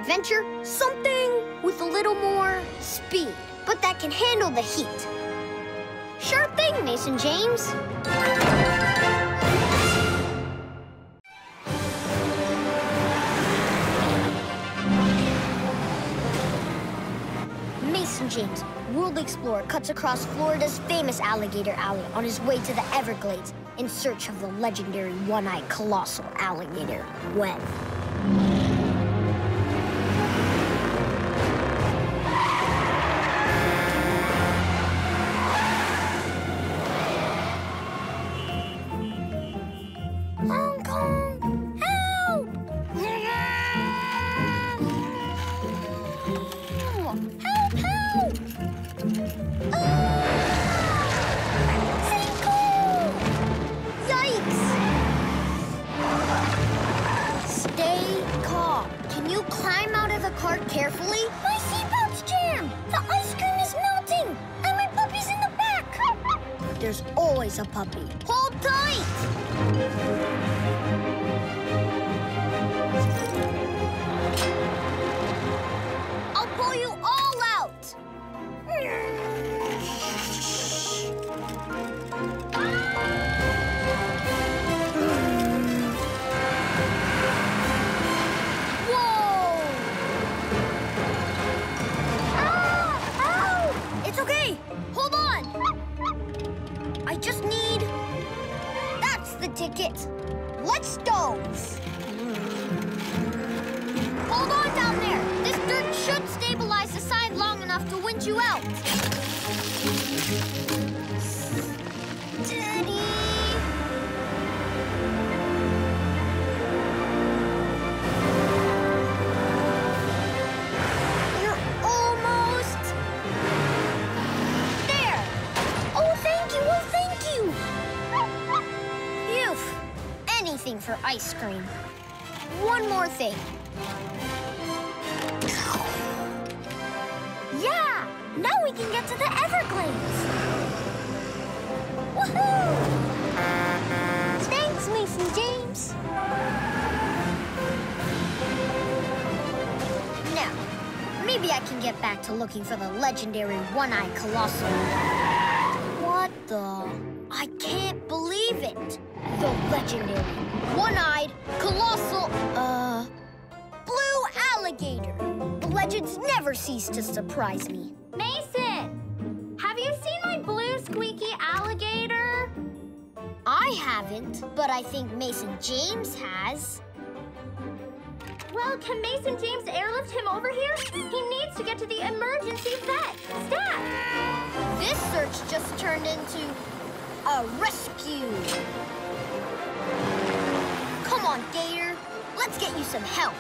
Speaker 1: Adventure? Something with a little more speed, but that can handle the heat. Sure thing, Mason James. Mason James, world explorer, cuts across Florida's famous alligator alley on his way to the Everglades in search of the legendary one-eyed colossal alligator, Wen. Ice cream. One more thing. Yeah! Now we can get to the Everglades! Woohoo! Thanks, Mason James! Now, maybe I can get back to looking for the legendary one-eyed colossal. Surprise me.
Speaker 2: Mason! Have you seen my blue squeaky alligator?
Speaker 1: I haven't, but I think Mason James has.
Speaker 2: Well, can Mason James airlift him over here? He needs to get to the emergency vet. Stat!
Speaker 1: This search just turned into a rescue. Come on, Gator. Let's get you some help.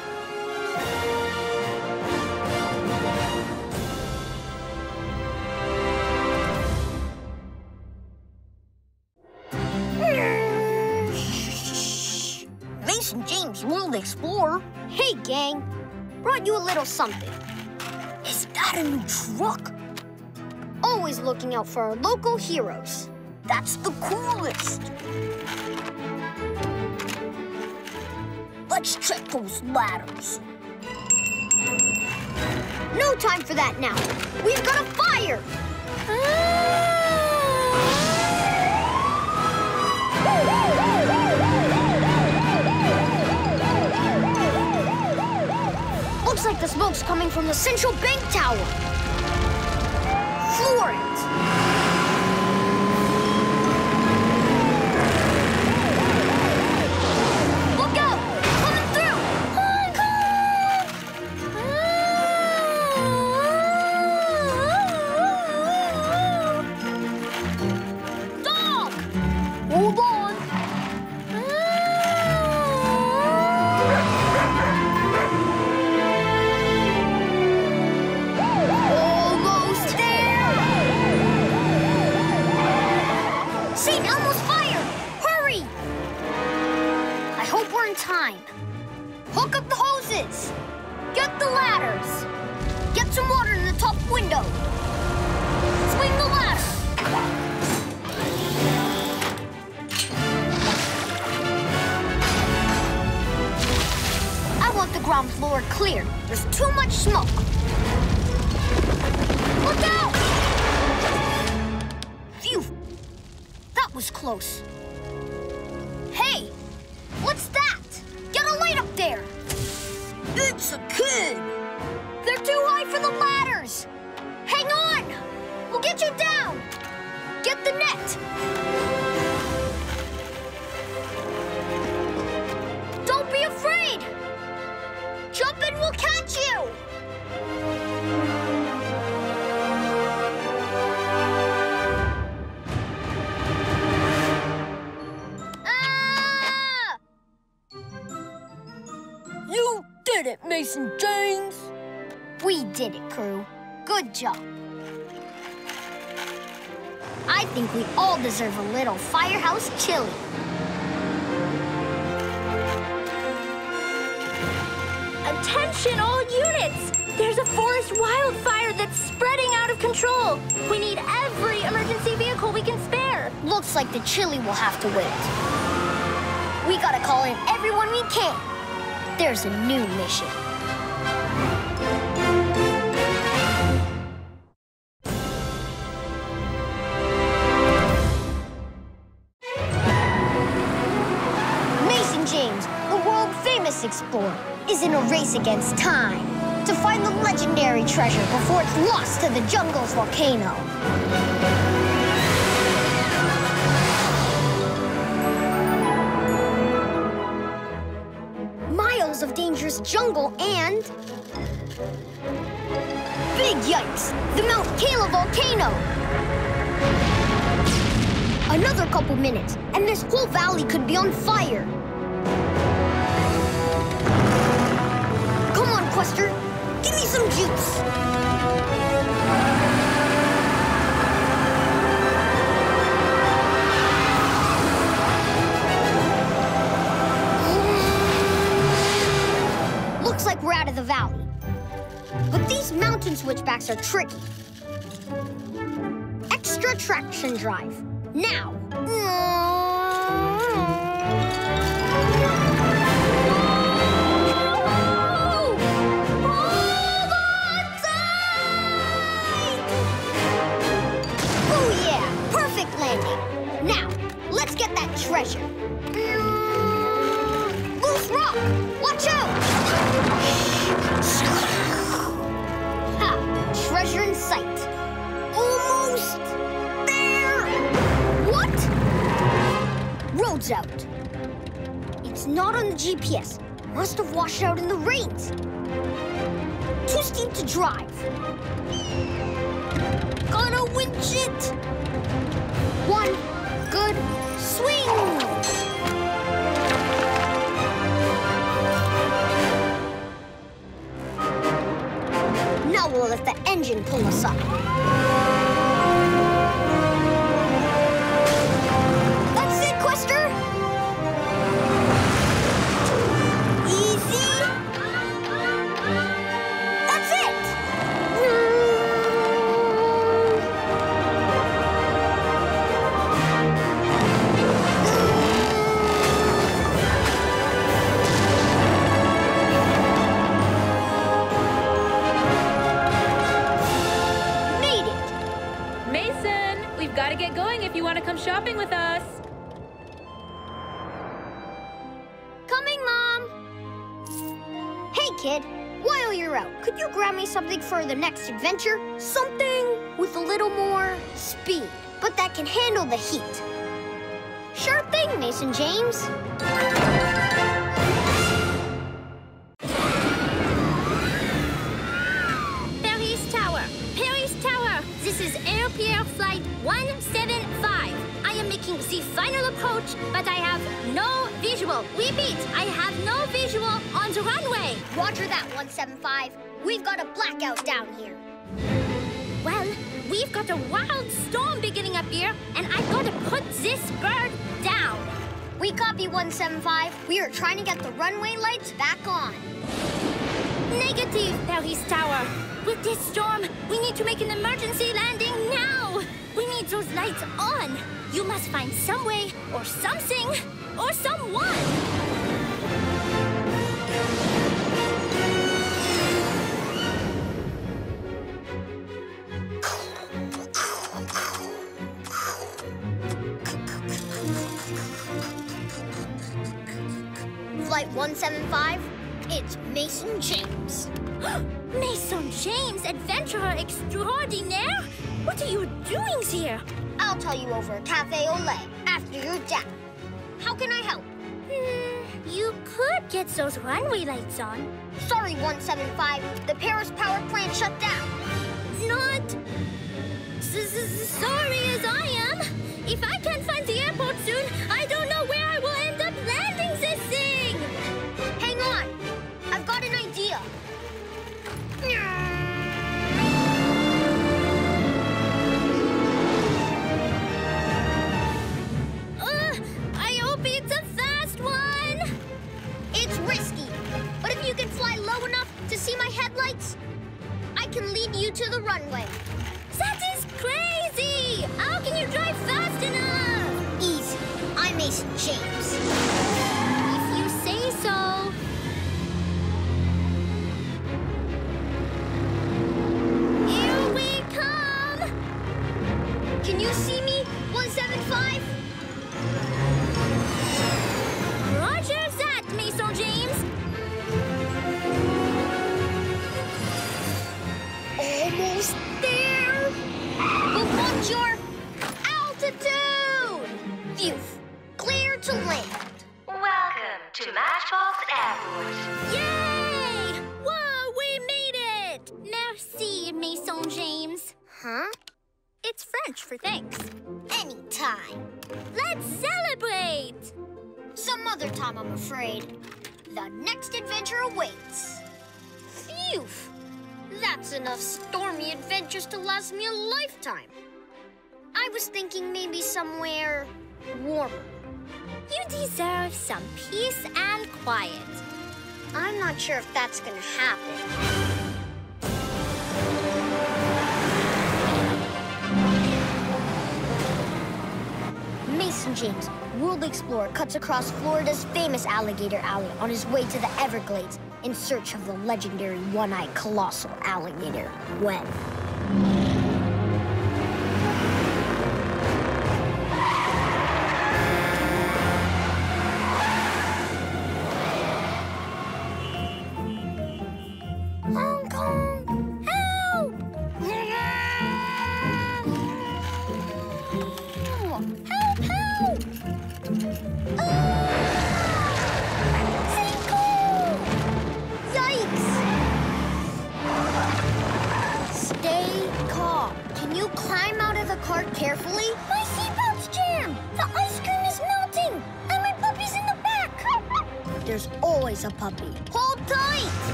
Speaker 1: Hey, gang. Brought you a little something. Is that a new truck? Always looking out for our local heroes. That's the coolest. Let's check those ladders. No time for that now. We've got a fire. Ah! Looks like the smoke's coming from the central bank tower. Floor it. I think we all deserve a little firehouse chili.
Speaker 2: Attention, all units! There's a forest wildfire that's spreading out of control. We need every emergency vehicle we can spare.
Speaker 1: Looks like the chili will have to wait. We gotta call in everyone we can. There's a new mission. Race against time to find the legendary treasure before it's lost to the jungle's volcano. miles of dangerous jungle and... Big yikes! The Mount Kala volcano! Another couple minutes, and this whole valley could be on fire! Of the valley. But these mountain switchbacks are tricky. Extra traction drive. Now. Oh yeah, perfect landing. Now, let's get that treasure. Rock! Watch out! Ha! Treasure in sight. Almost there! What? Road's out. It's not on the GPS. Must have washed out in the rains. Too steep to drive. Gotta winch it. One good swing. We'll let the engine pull us up. Adventure? Something with a little more speed, but that can handle the heat. Sure thing, Mason James.
Speaker 2: Paris Tower! Paris Tower! This is Air Pierre Flight 175. I am making the final approach, but I have no visual. Repeat, I have no visual on the runway.
Speaker 1: Roger that, 175. We've got a blackout down here.
Speaker 2: We've got a wild storm beginning up here, and I've got to put this bird down.
Speaker 1: We copy 175. We are trying to get the runway lights back on.
Speaker 2: Negative, Paris Tower. With this storm, we need to make an emergency landing now. We need those lights on. You must find some way, or something, or someone.
Speaker 1: 175, it's Mason James.
Speaker 2: Mason James, adventurer extraordinaire? What are you doing here?
Speaker 1: I'll tell you over a cafe au lait after you're down. How can I help?
Speaker 2: Hmm, you could get those runway lights on.
Speaker 1: Sorry, 175. The Paris power plant shut down.
Speaker 2: Not s -s -s sorry as I am. If I can't for thanks.
Speaker 1: Anytime.
Speaker 2: Let's celebrate!
Speaker 1: Some other time, I'm afraid. The next adventure awaits. Phew! That's enough stormy adventures to last me a lifetime. I was thinking maybe somewhere warmer.
Speaker 2: You deserve some peace and quiet.
Speaker 1: I'm not sure if that's gonna happen. Mason James, world explorer, cuts across Florida's famous alligator alley on his way to the Everglades in search of the legendary one-eyed colossal alligator, Wen.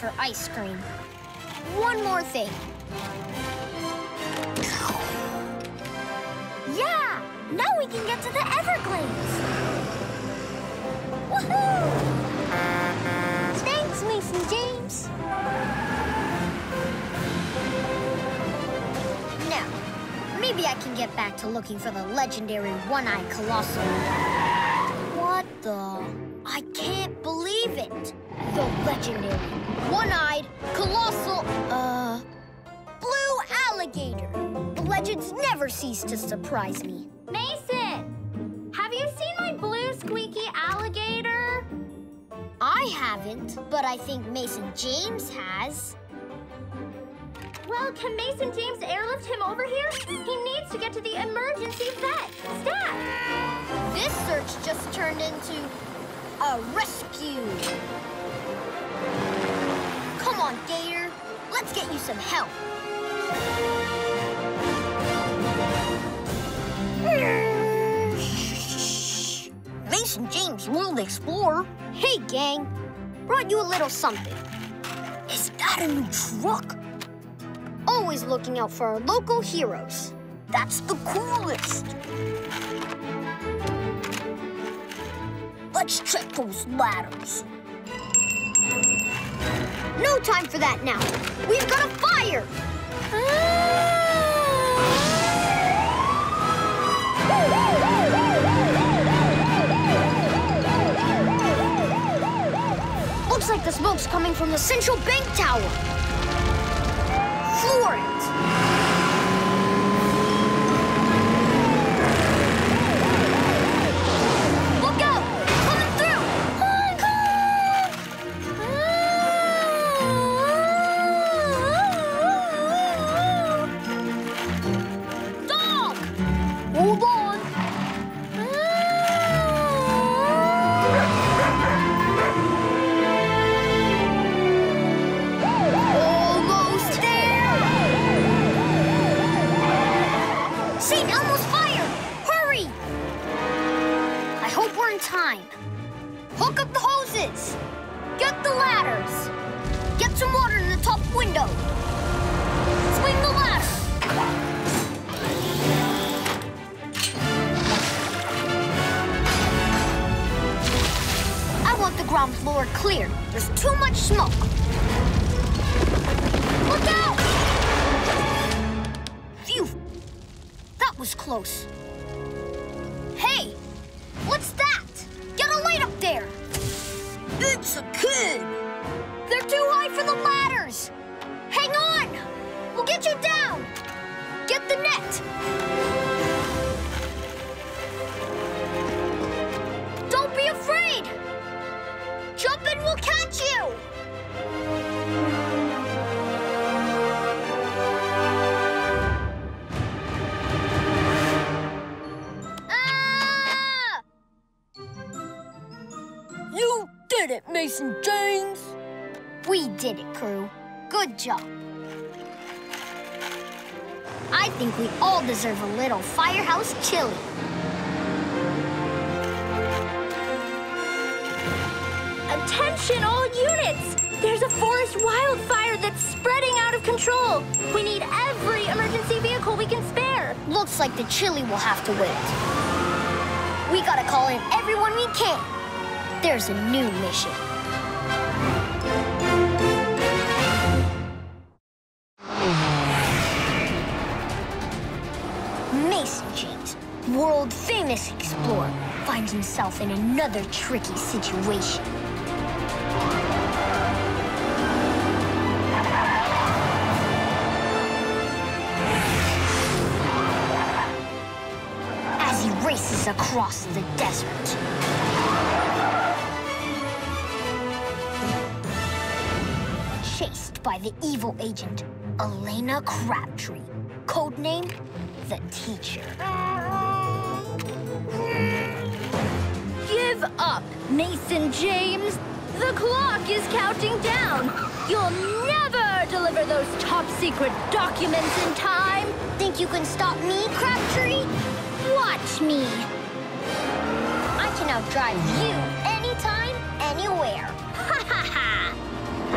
Speaker 1: For ice cream. One more thing.
Speaker 2: Yeah! Now we can get to the Everglades! Woohoo!
Speaker 1: Thanks, Mason James. Now, maybe I can get back to looking for the legendary one-eyed colossal. James has.
Speaker 2: Well, can Mason James airlift him over here? He needs to get to the emergency vet. Stat!
Speaker 1: This search just turned into a rescue. Come on, Gator. Let's get you some help. Mason James, World Explorer. Hey, gang. Brought you a little something. That a new truck? Always looking out for our local heroes. That's the coolest. Let's check those ladders. No time for that now. We've got a fire. Ah! Looks like the smoke's coming from the central bank tower. Floor job. I think we all deserve a little firehouse chili.
Speaker 2: Attention, all units! There's a forest wildfire that's spreading out of control. We need every emergency vehicle we can spare.
Speaker 1: Looks like the chili will have to wait. We gotta call in everyone we can. There's a new mission. World famous explorer, finds himself in another tricky situation. as he races across the desert. Chased by the evil agent, Elena Crabtree, codename the Teacher.
Speaker 2: Mason James. The clock is counting down. You'll never deliver those top secret documents in time.
Speaker 1: Think you can stop me, Crabtree? Watch me. I can outdrive you anytime, anywhere. Ha ha ha!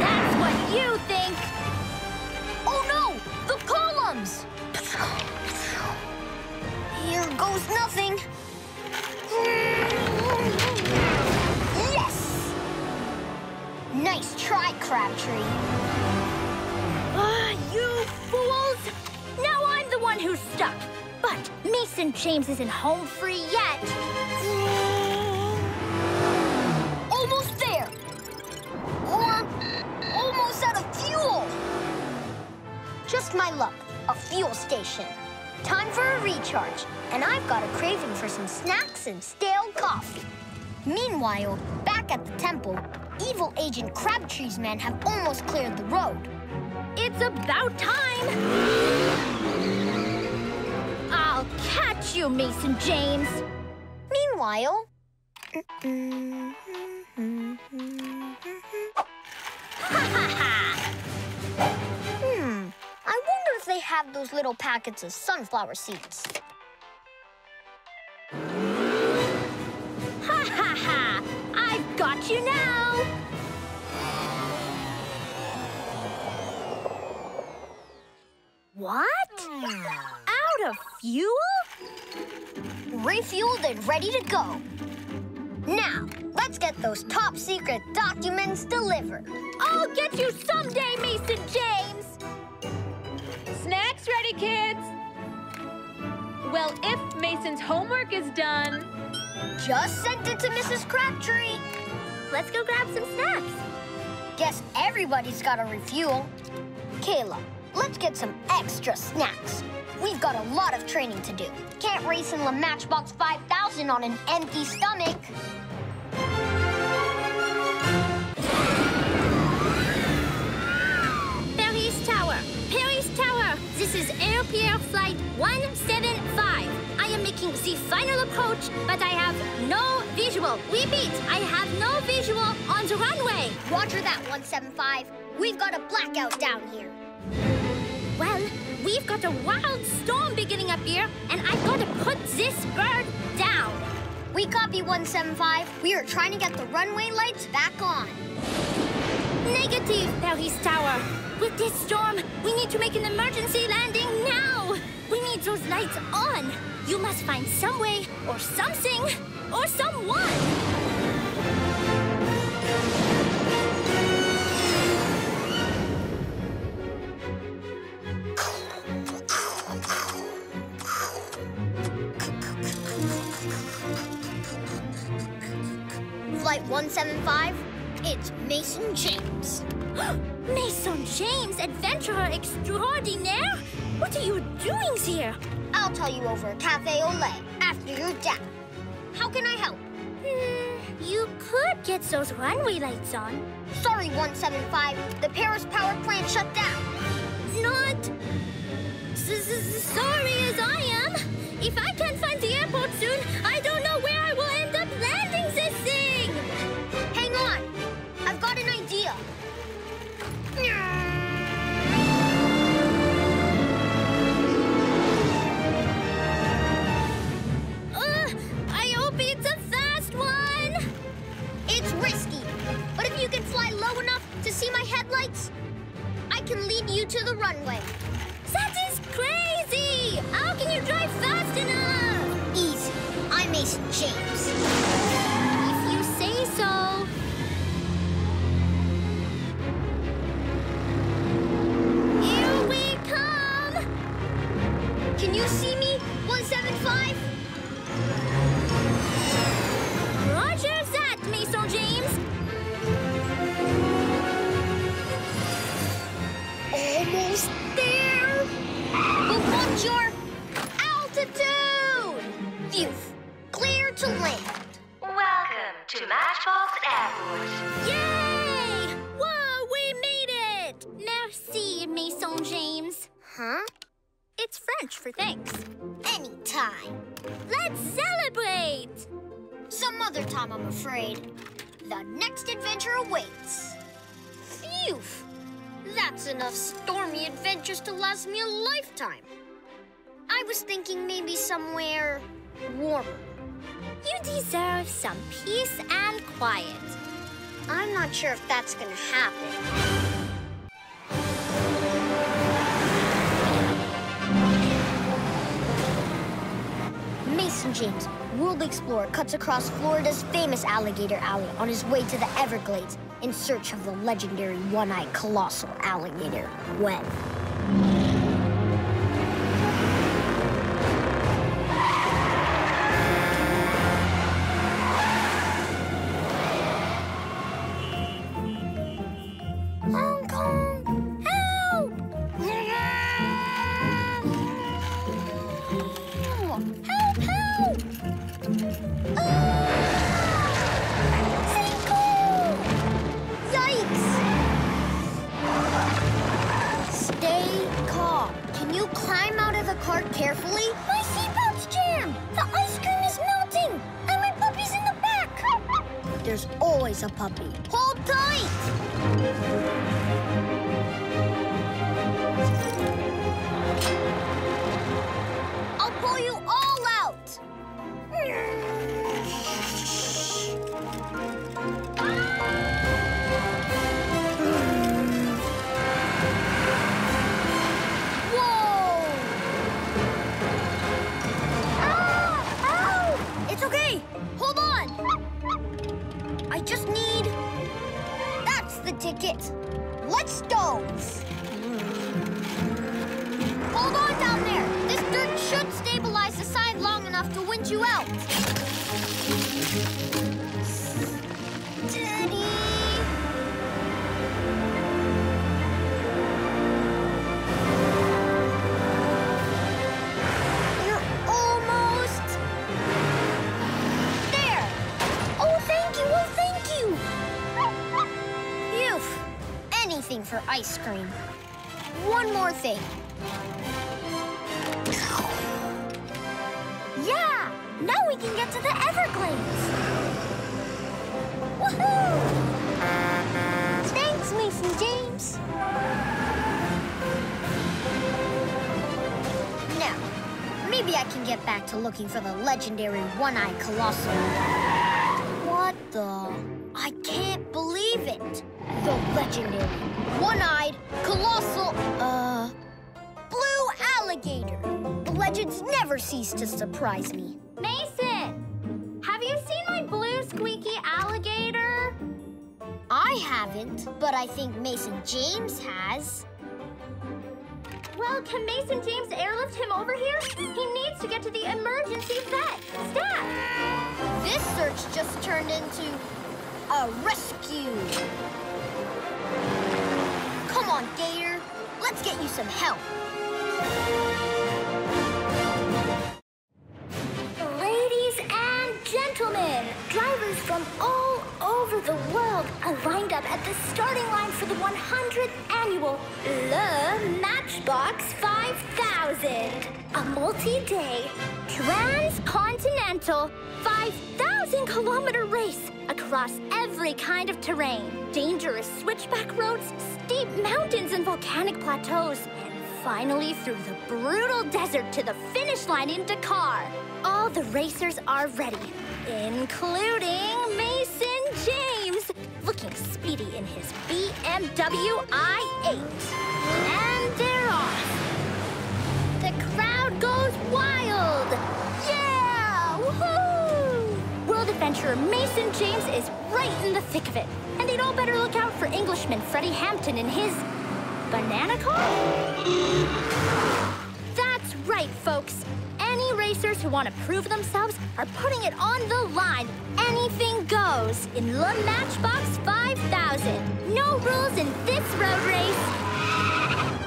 Speaker 2: That's what you think.
Speaker 1: Oh no! The columns! Here goes nothing. Nice try, Crabtree.
Speaker 2: Ah, you fools! Now I'm the one who's stuck. But Mason James isn't home free yet.
Speaker 1: Almost there! Or almost out of fuel! Just my luck, a fuel station. Time for a recharge, and I've got a craving for some snacks and stale coffee. Meanwhile, back at the temple, evil agent Crabtree's men have almost cleared the road.
Speaker 2: It's about time. I'll catch you, Mason James.
Speaker 1: Meanwhile, hmm. I wonder if they have those little packets of sunflower seeds.
Speaker 2: Ha ha ha! I've got you now! What? Hmm. Out of fuel?
Speaker 1: Refueled and ready to go. Now, let's get those top secret documents delivered.
Speaker 2: I'll get you someday, Mason James!
Speaker 3: Snacks ready, kids? Well, if Mason's homework is done,
Speaker 1: Just sent it to Mrs. Crabtree.
Speaker 2: Let's go grab some snacks.
Speaker 1: Guess everybody's got to refuel. Kayla, let's get some extra snacks. We've got a lot of training to do. Can't race in the Matchbox 5000 on an empty stomach.
Speaker 2: Paris Tower. Paris Tower. This is Air Pierre Flight 175. I am making the final approach, but I have no visual. Repeat, I have no visual on the runway.
Speaker 1: Roger that, 175. We've got a blackout down here.
Speaker 2: We've got a wild storm beginning up here, and I've got to put this bird down.
Speaker 1: We copy 175. We are trying to get the runway lights back on.
Speaker 2: Negative, Paris Tower. With this storm, we need to make an emergency landing now. We need those lights on. You must find some way, or something, or someone.
Speaker 1: Flight 175, it's Mason James.
Speaker 2: Mason James, adventurer extraordinaire? What are you doing here?
Speaker 1: I'll tell you over a cafe au lait after you're down. How can I help?
Speaker 2: Hmm, you could get those runway lights on.
Speaker 1: Sorry, 175. The Paris power plant shut down.
Speaker 2: Not s- s- sorry as I am. If I can't find the airport soon, I
Speaker 1: you to the runway.
Speaker 2: That is crazy. How can you drive fast enough?
Speaker 1: Easy. I'm Mason James.
Speaker 2: If you say so. Here we come.
Speaker 1: Can you see me, 175? I was thinking maybe somewhere warmer.
Speaker 2: You deserve some peace and quiet.
Speaker 1: I'm not sure if that's gonna happen. Mason James, world explorer, cuts across Florida's famous alligator alley on his way to the Everglades in search of the legendary one-eyed colossal alligator, Wen. For ice cream. One more thing. Yeah! Now we can get to the Everglades. Woohoo! Thanks, Mason James. Now, maybe I can get back to looking for the legendary one-eyed colossal. What the? I can't believe it. The legendary one-eyed colossal, uh, blue alligator. The legends never cease to surprise me.
Speaker 2: Mason, have you seen my blue squeaky alligator?
Speaker 1: I haven't, but I think Mason James has.
Speaker 2: Well, can Mason James airlift him over here? He needs to get to the emergency vet. Stat!
Speaker 1: This search just turned into a rescue. Come on, Gator. Let's get you some help.
Speaker 2: Drivers from all over the world are lined up at the starting line for the 100th annual Le Matchbox 5000, a multi-day, transcontinental, 5,000 kilometer race across every kind of terrain. Dangerous switchback roads, steep mountains and volcanic plateaus, and finally through the brutal desert to the finish line in Dakar. All the racers are ready, including Mason James, looking speedy in his BMW i8. And they're off. The crowd goes wild. Yeah! Woohoo! World adventurer Mason James is right in the thick of it. And they'd all better look out for Englishman Freddie Hampton in his banana car? That's right, folks. Any racers who want to prove themselves are putting it on the line. Anything goes in Le Matchbox 5000. No rules in this road race.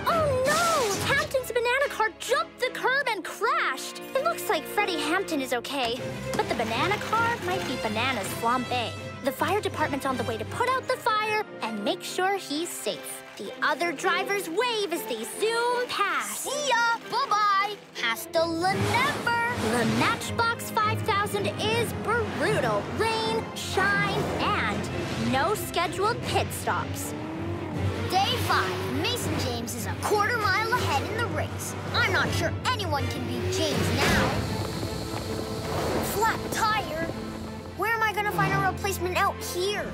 Speaker 2: Oh no! Hampton's banana car jumped the curb and crashed. It looks like Freddie Hampton is okay, but the banana car might be Banana's flambe. The fire department's on the way to put out the fire and make sure he's safe. The other drivers wave as they zoom past.
Speaker 1: See ya! Bye-bye! Hasta la never!
Speaker 2: The Matchbox 5000 is brutal. Rain, shine, and no scheduled pit stops.
Speaker 1: Day five. Mason James is a quarter mile ahead in the race. I'm not sure anyone can beat James now. Flat tire? Where am I gonna find a replacement out here?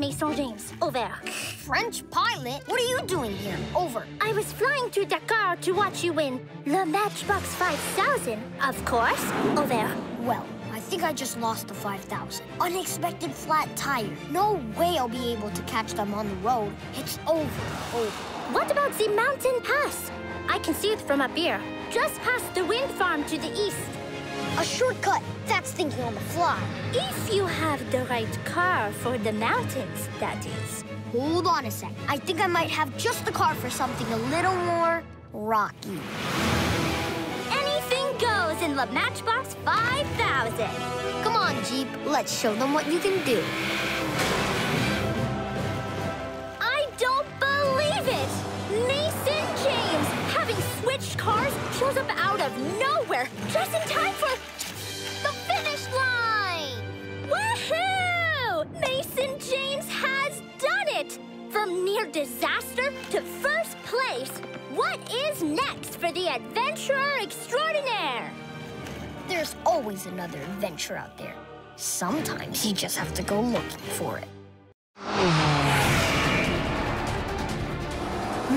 Speaker 2: Mason James. Over.
Speaker 1: French pilot? What are you doing here? Over.
Speaker 2: I was flying to Dakar to watch you win the Matchbox 5000, of course. Over.
Speaker 1: Well, I think I just lost the 5,000. Unexpected flat tire. No way I'll be able to catch them on the road. It's over. Over.
Speaker 2: What about the mountain pass? I can see it from up here, just past the wind farm to the east.
Speaker 1: A shortcut. That's thinking on the fly.
Speaker 2: If you have the right car for the mountains, that is.
Speaker 1: Hold on a sec. I think I might have just the car for something a little more rocky.
Speaker 2: Anything goes in the Matchbox 5000.
Speaker 1: Come on, Jeep. Let's show them what you can do.
Speaker 2: cars shows up out of nowhere, just in time for the finish line! Woohoo! Mason James has done it! From near disaster to first place, what is next for the adventurer extraordinaire?
Speaker 1: There's always another adventure out there. Sometimes you just have to go looking for it.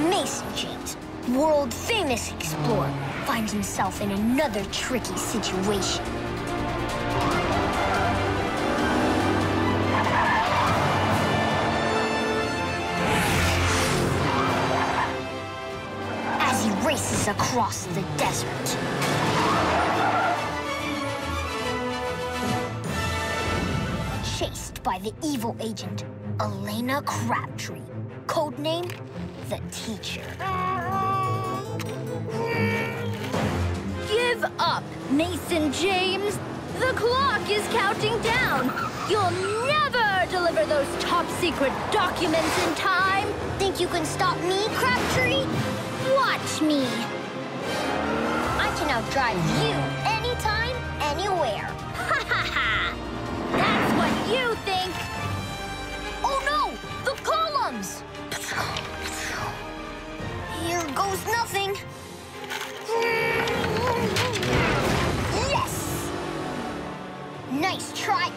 Speaker 1: Mason James, world famous explorer, finds himself in another tricky situation. As he races across the desert. Chased by the evil agent, Elena Crabtree, codename the Teacher.
Speaker 2: Give up, Mason James. The clock is counting down. You'll never deliver those top secret documents in time.
Speaker 1: Think you can stop me, Crabtree? Watch me. I can outdrive you anytime, anywhere.
Speaker 2: Ha ha ha! That's what you think.
Speaker 1: Oh no! The columns! Here goes nothing.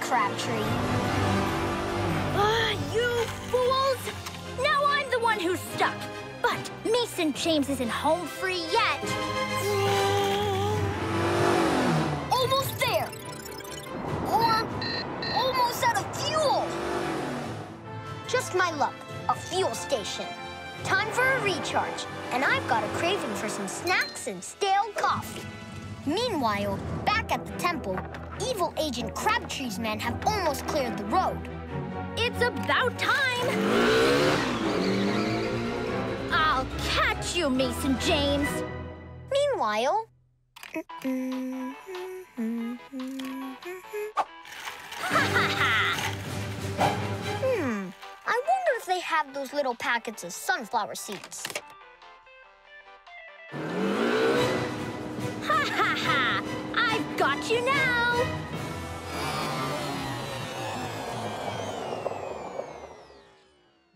Speaker 1: Crabtree.
Speaker 2: Ah, you fools! Now I'm the one who's stuck. But Mason James isn't home free yet.
Speaker 1: Almost there! Or almost out of fuel! Just my luck, a fuel station. Time for a recharge, and I've got a craving for some snacks and stale coffee. Meanwhile, back at the temple, evil agent Crabtree's men have almost cleared the road.
Speaker 2: It's about time! I'll catch you, Mason James!
Speaker 1: Meanwhile, hmm, I wonder if they have those little packets of sunflower seeds.
Speaker 2: Ha ha ha! I've got you now!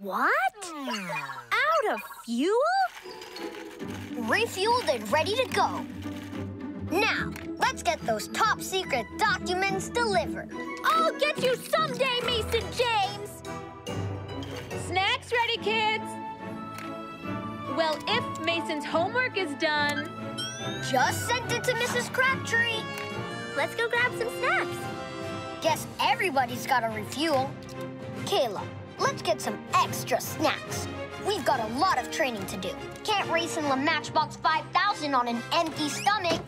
Speaker 2: What? Out of fuel?
Speaker 1: refueled and ready to go. Now, let's get those top secret documents delivered.
Speaker 2: I'll get you someday, Mason James!
Speaker 3: Snacks ready, kids? Well, if Mason's homework is done,
Speaker 1: Just sent it to Mrs. Crabtree.
Speaker 2: Let's go grab some snacks.
Speaker 1: Guess everybody's got to refuel. Kayla, let's get some extra snacks. We've got a lot of training to do. Can't race in the Matchbox 5000 on an empty stomach.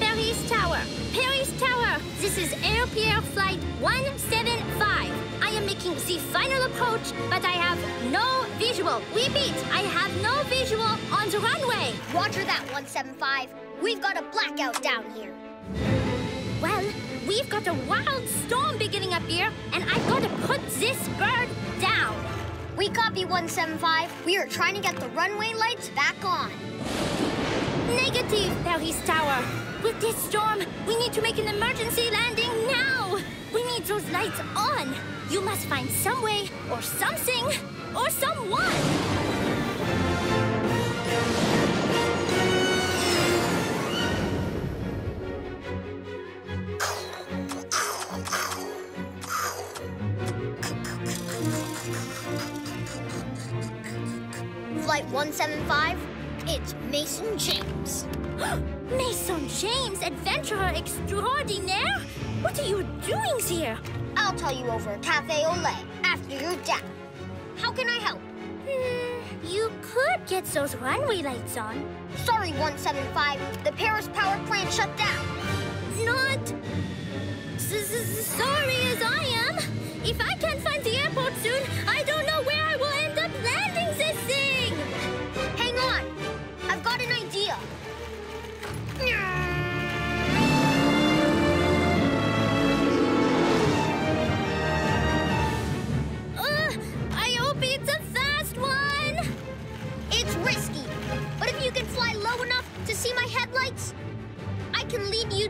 Speaker 2: Paris Tower, Paris Tower. This is Air Pierre Flight 175. I am making the final approach, but I have no visual. Repeat, I have no visual on the runway.
Speaker 1: Roger that, 175. We've got a blackout down here.
Speaker 2: Well, we've got a wild storm beginning up here, and I've got to put this bird down.
Speaker 1: We copy 175. We are trying to get the runway lights back on.
Speaker 2: Negative, Paris Tower. With this storm, we need to make an emergency landing now. We need those lights on. You must find some way, or something, or someone.
Speaker 1: Flight 175, it's Mason James.
Speaker 2: Mason James, adventurer extraordinaire? What are you doing here?
Speaker 1: I'll tell you over a cafe au lait after you're down. How can I help?
Speaker 2: Hmm, you could get those runway lights on.
Speaker 1: Sorry, 175. The Paris power plant shut down.
Speaker 2: Not s- s- sorry as I am. If I can't find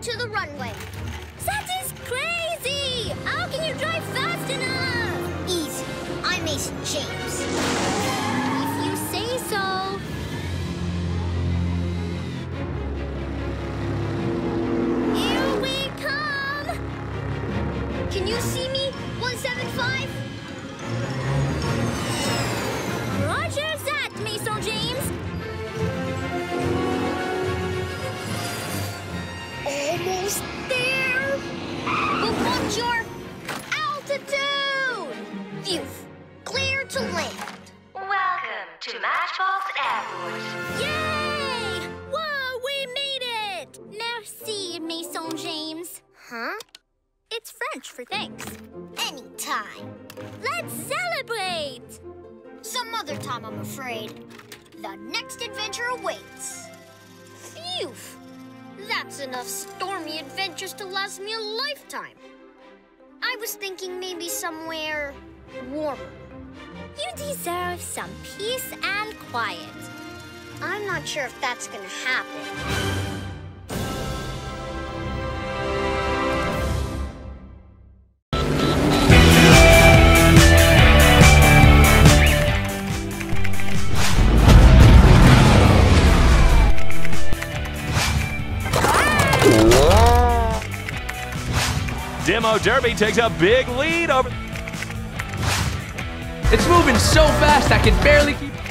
Speaker 1: to the runway. Some other time, I'm afraid. The next adventure awaits. Phew! That's enough stormy adventures to last me a lifetime. I was thinking maybe somewhere warmer.
Speaker 4: You deserve some peace and quiet.
Speaker 1: I'm not sure if that's gonna happen.
Speaker 5: Demo Derby takes a big lead over.
Speaker 6: It's moving so fast I can barely keep.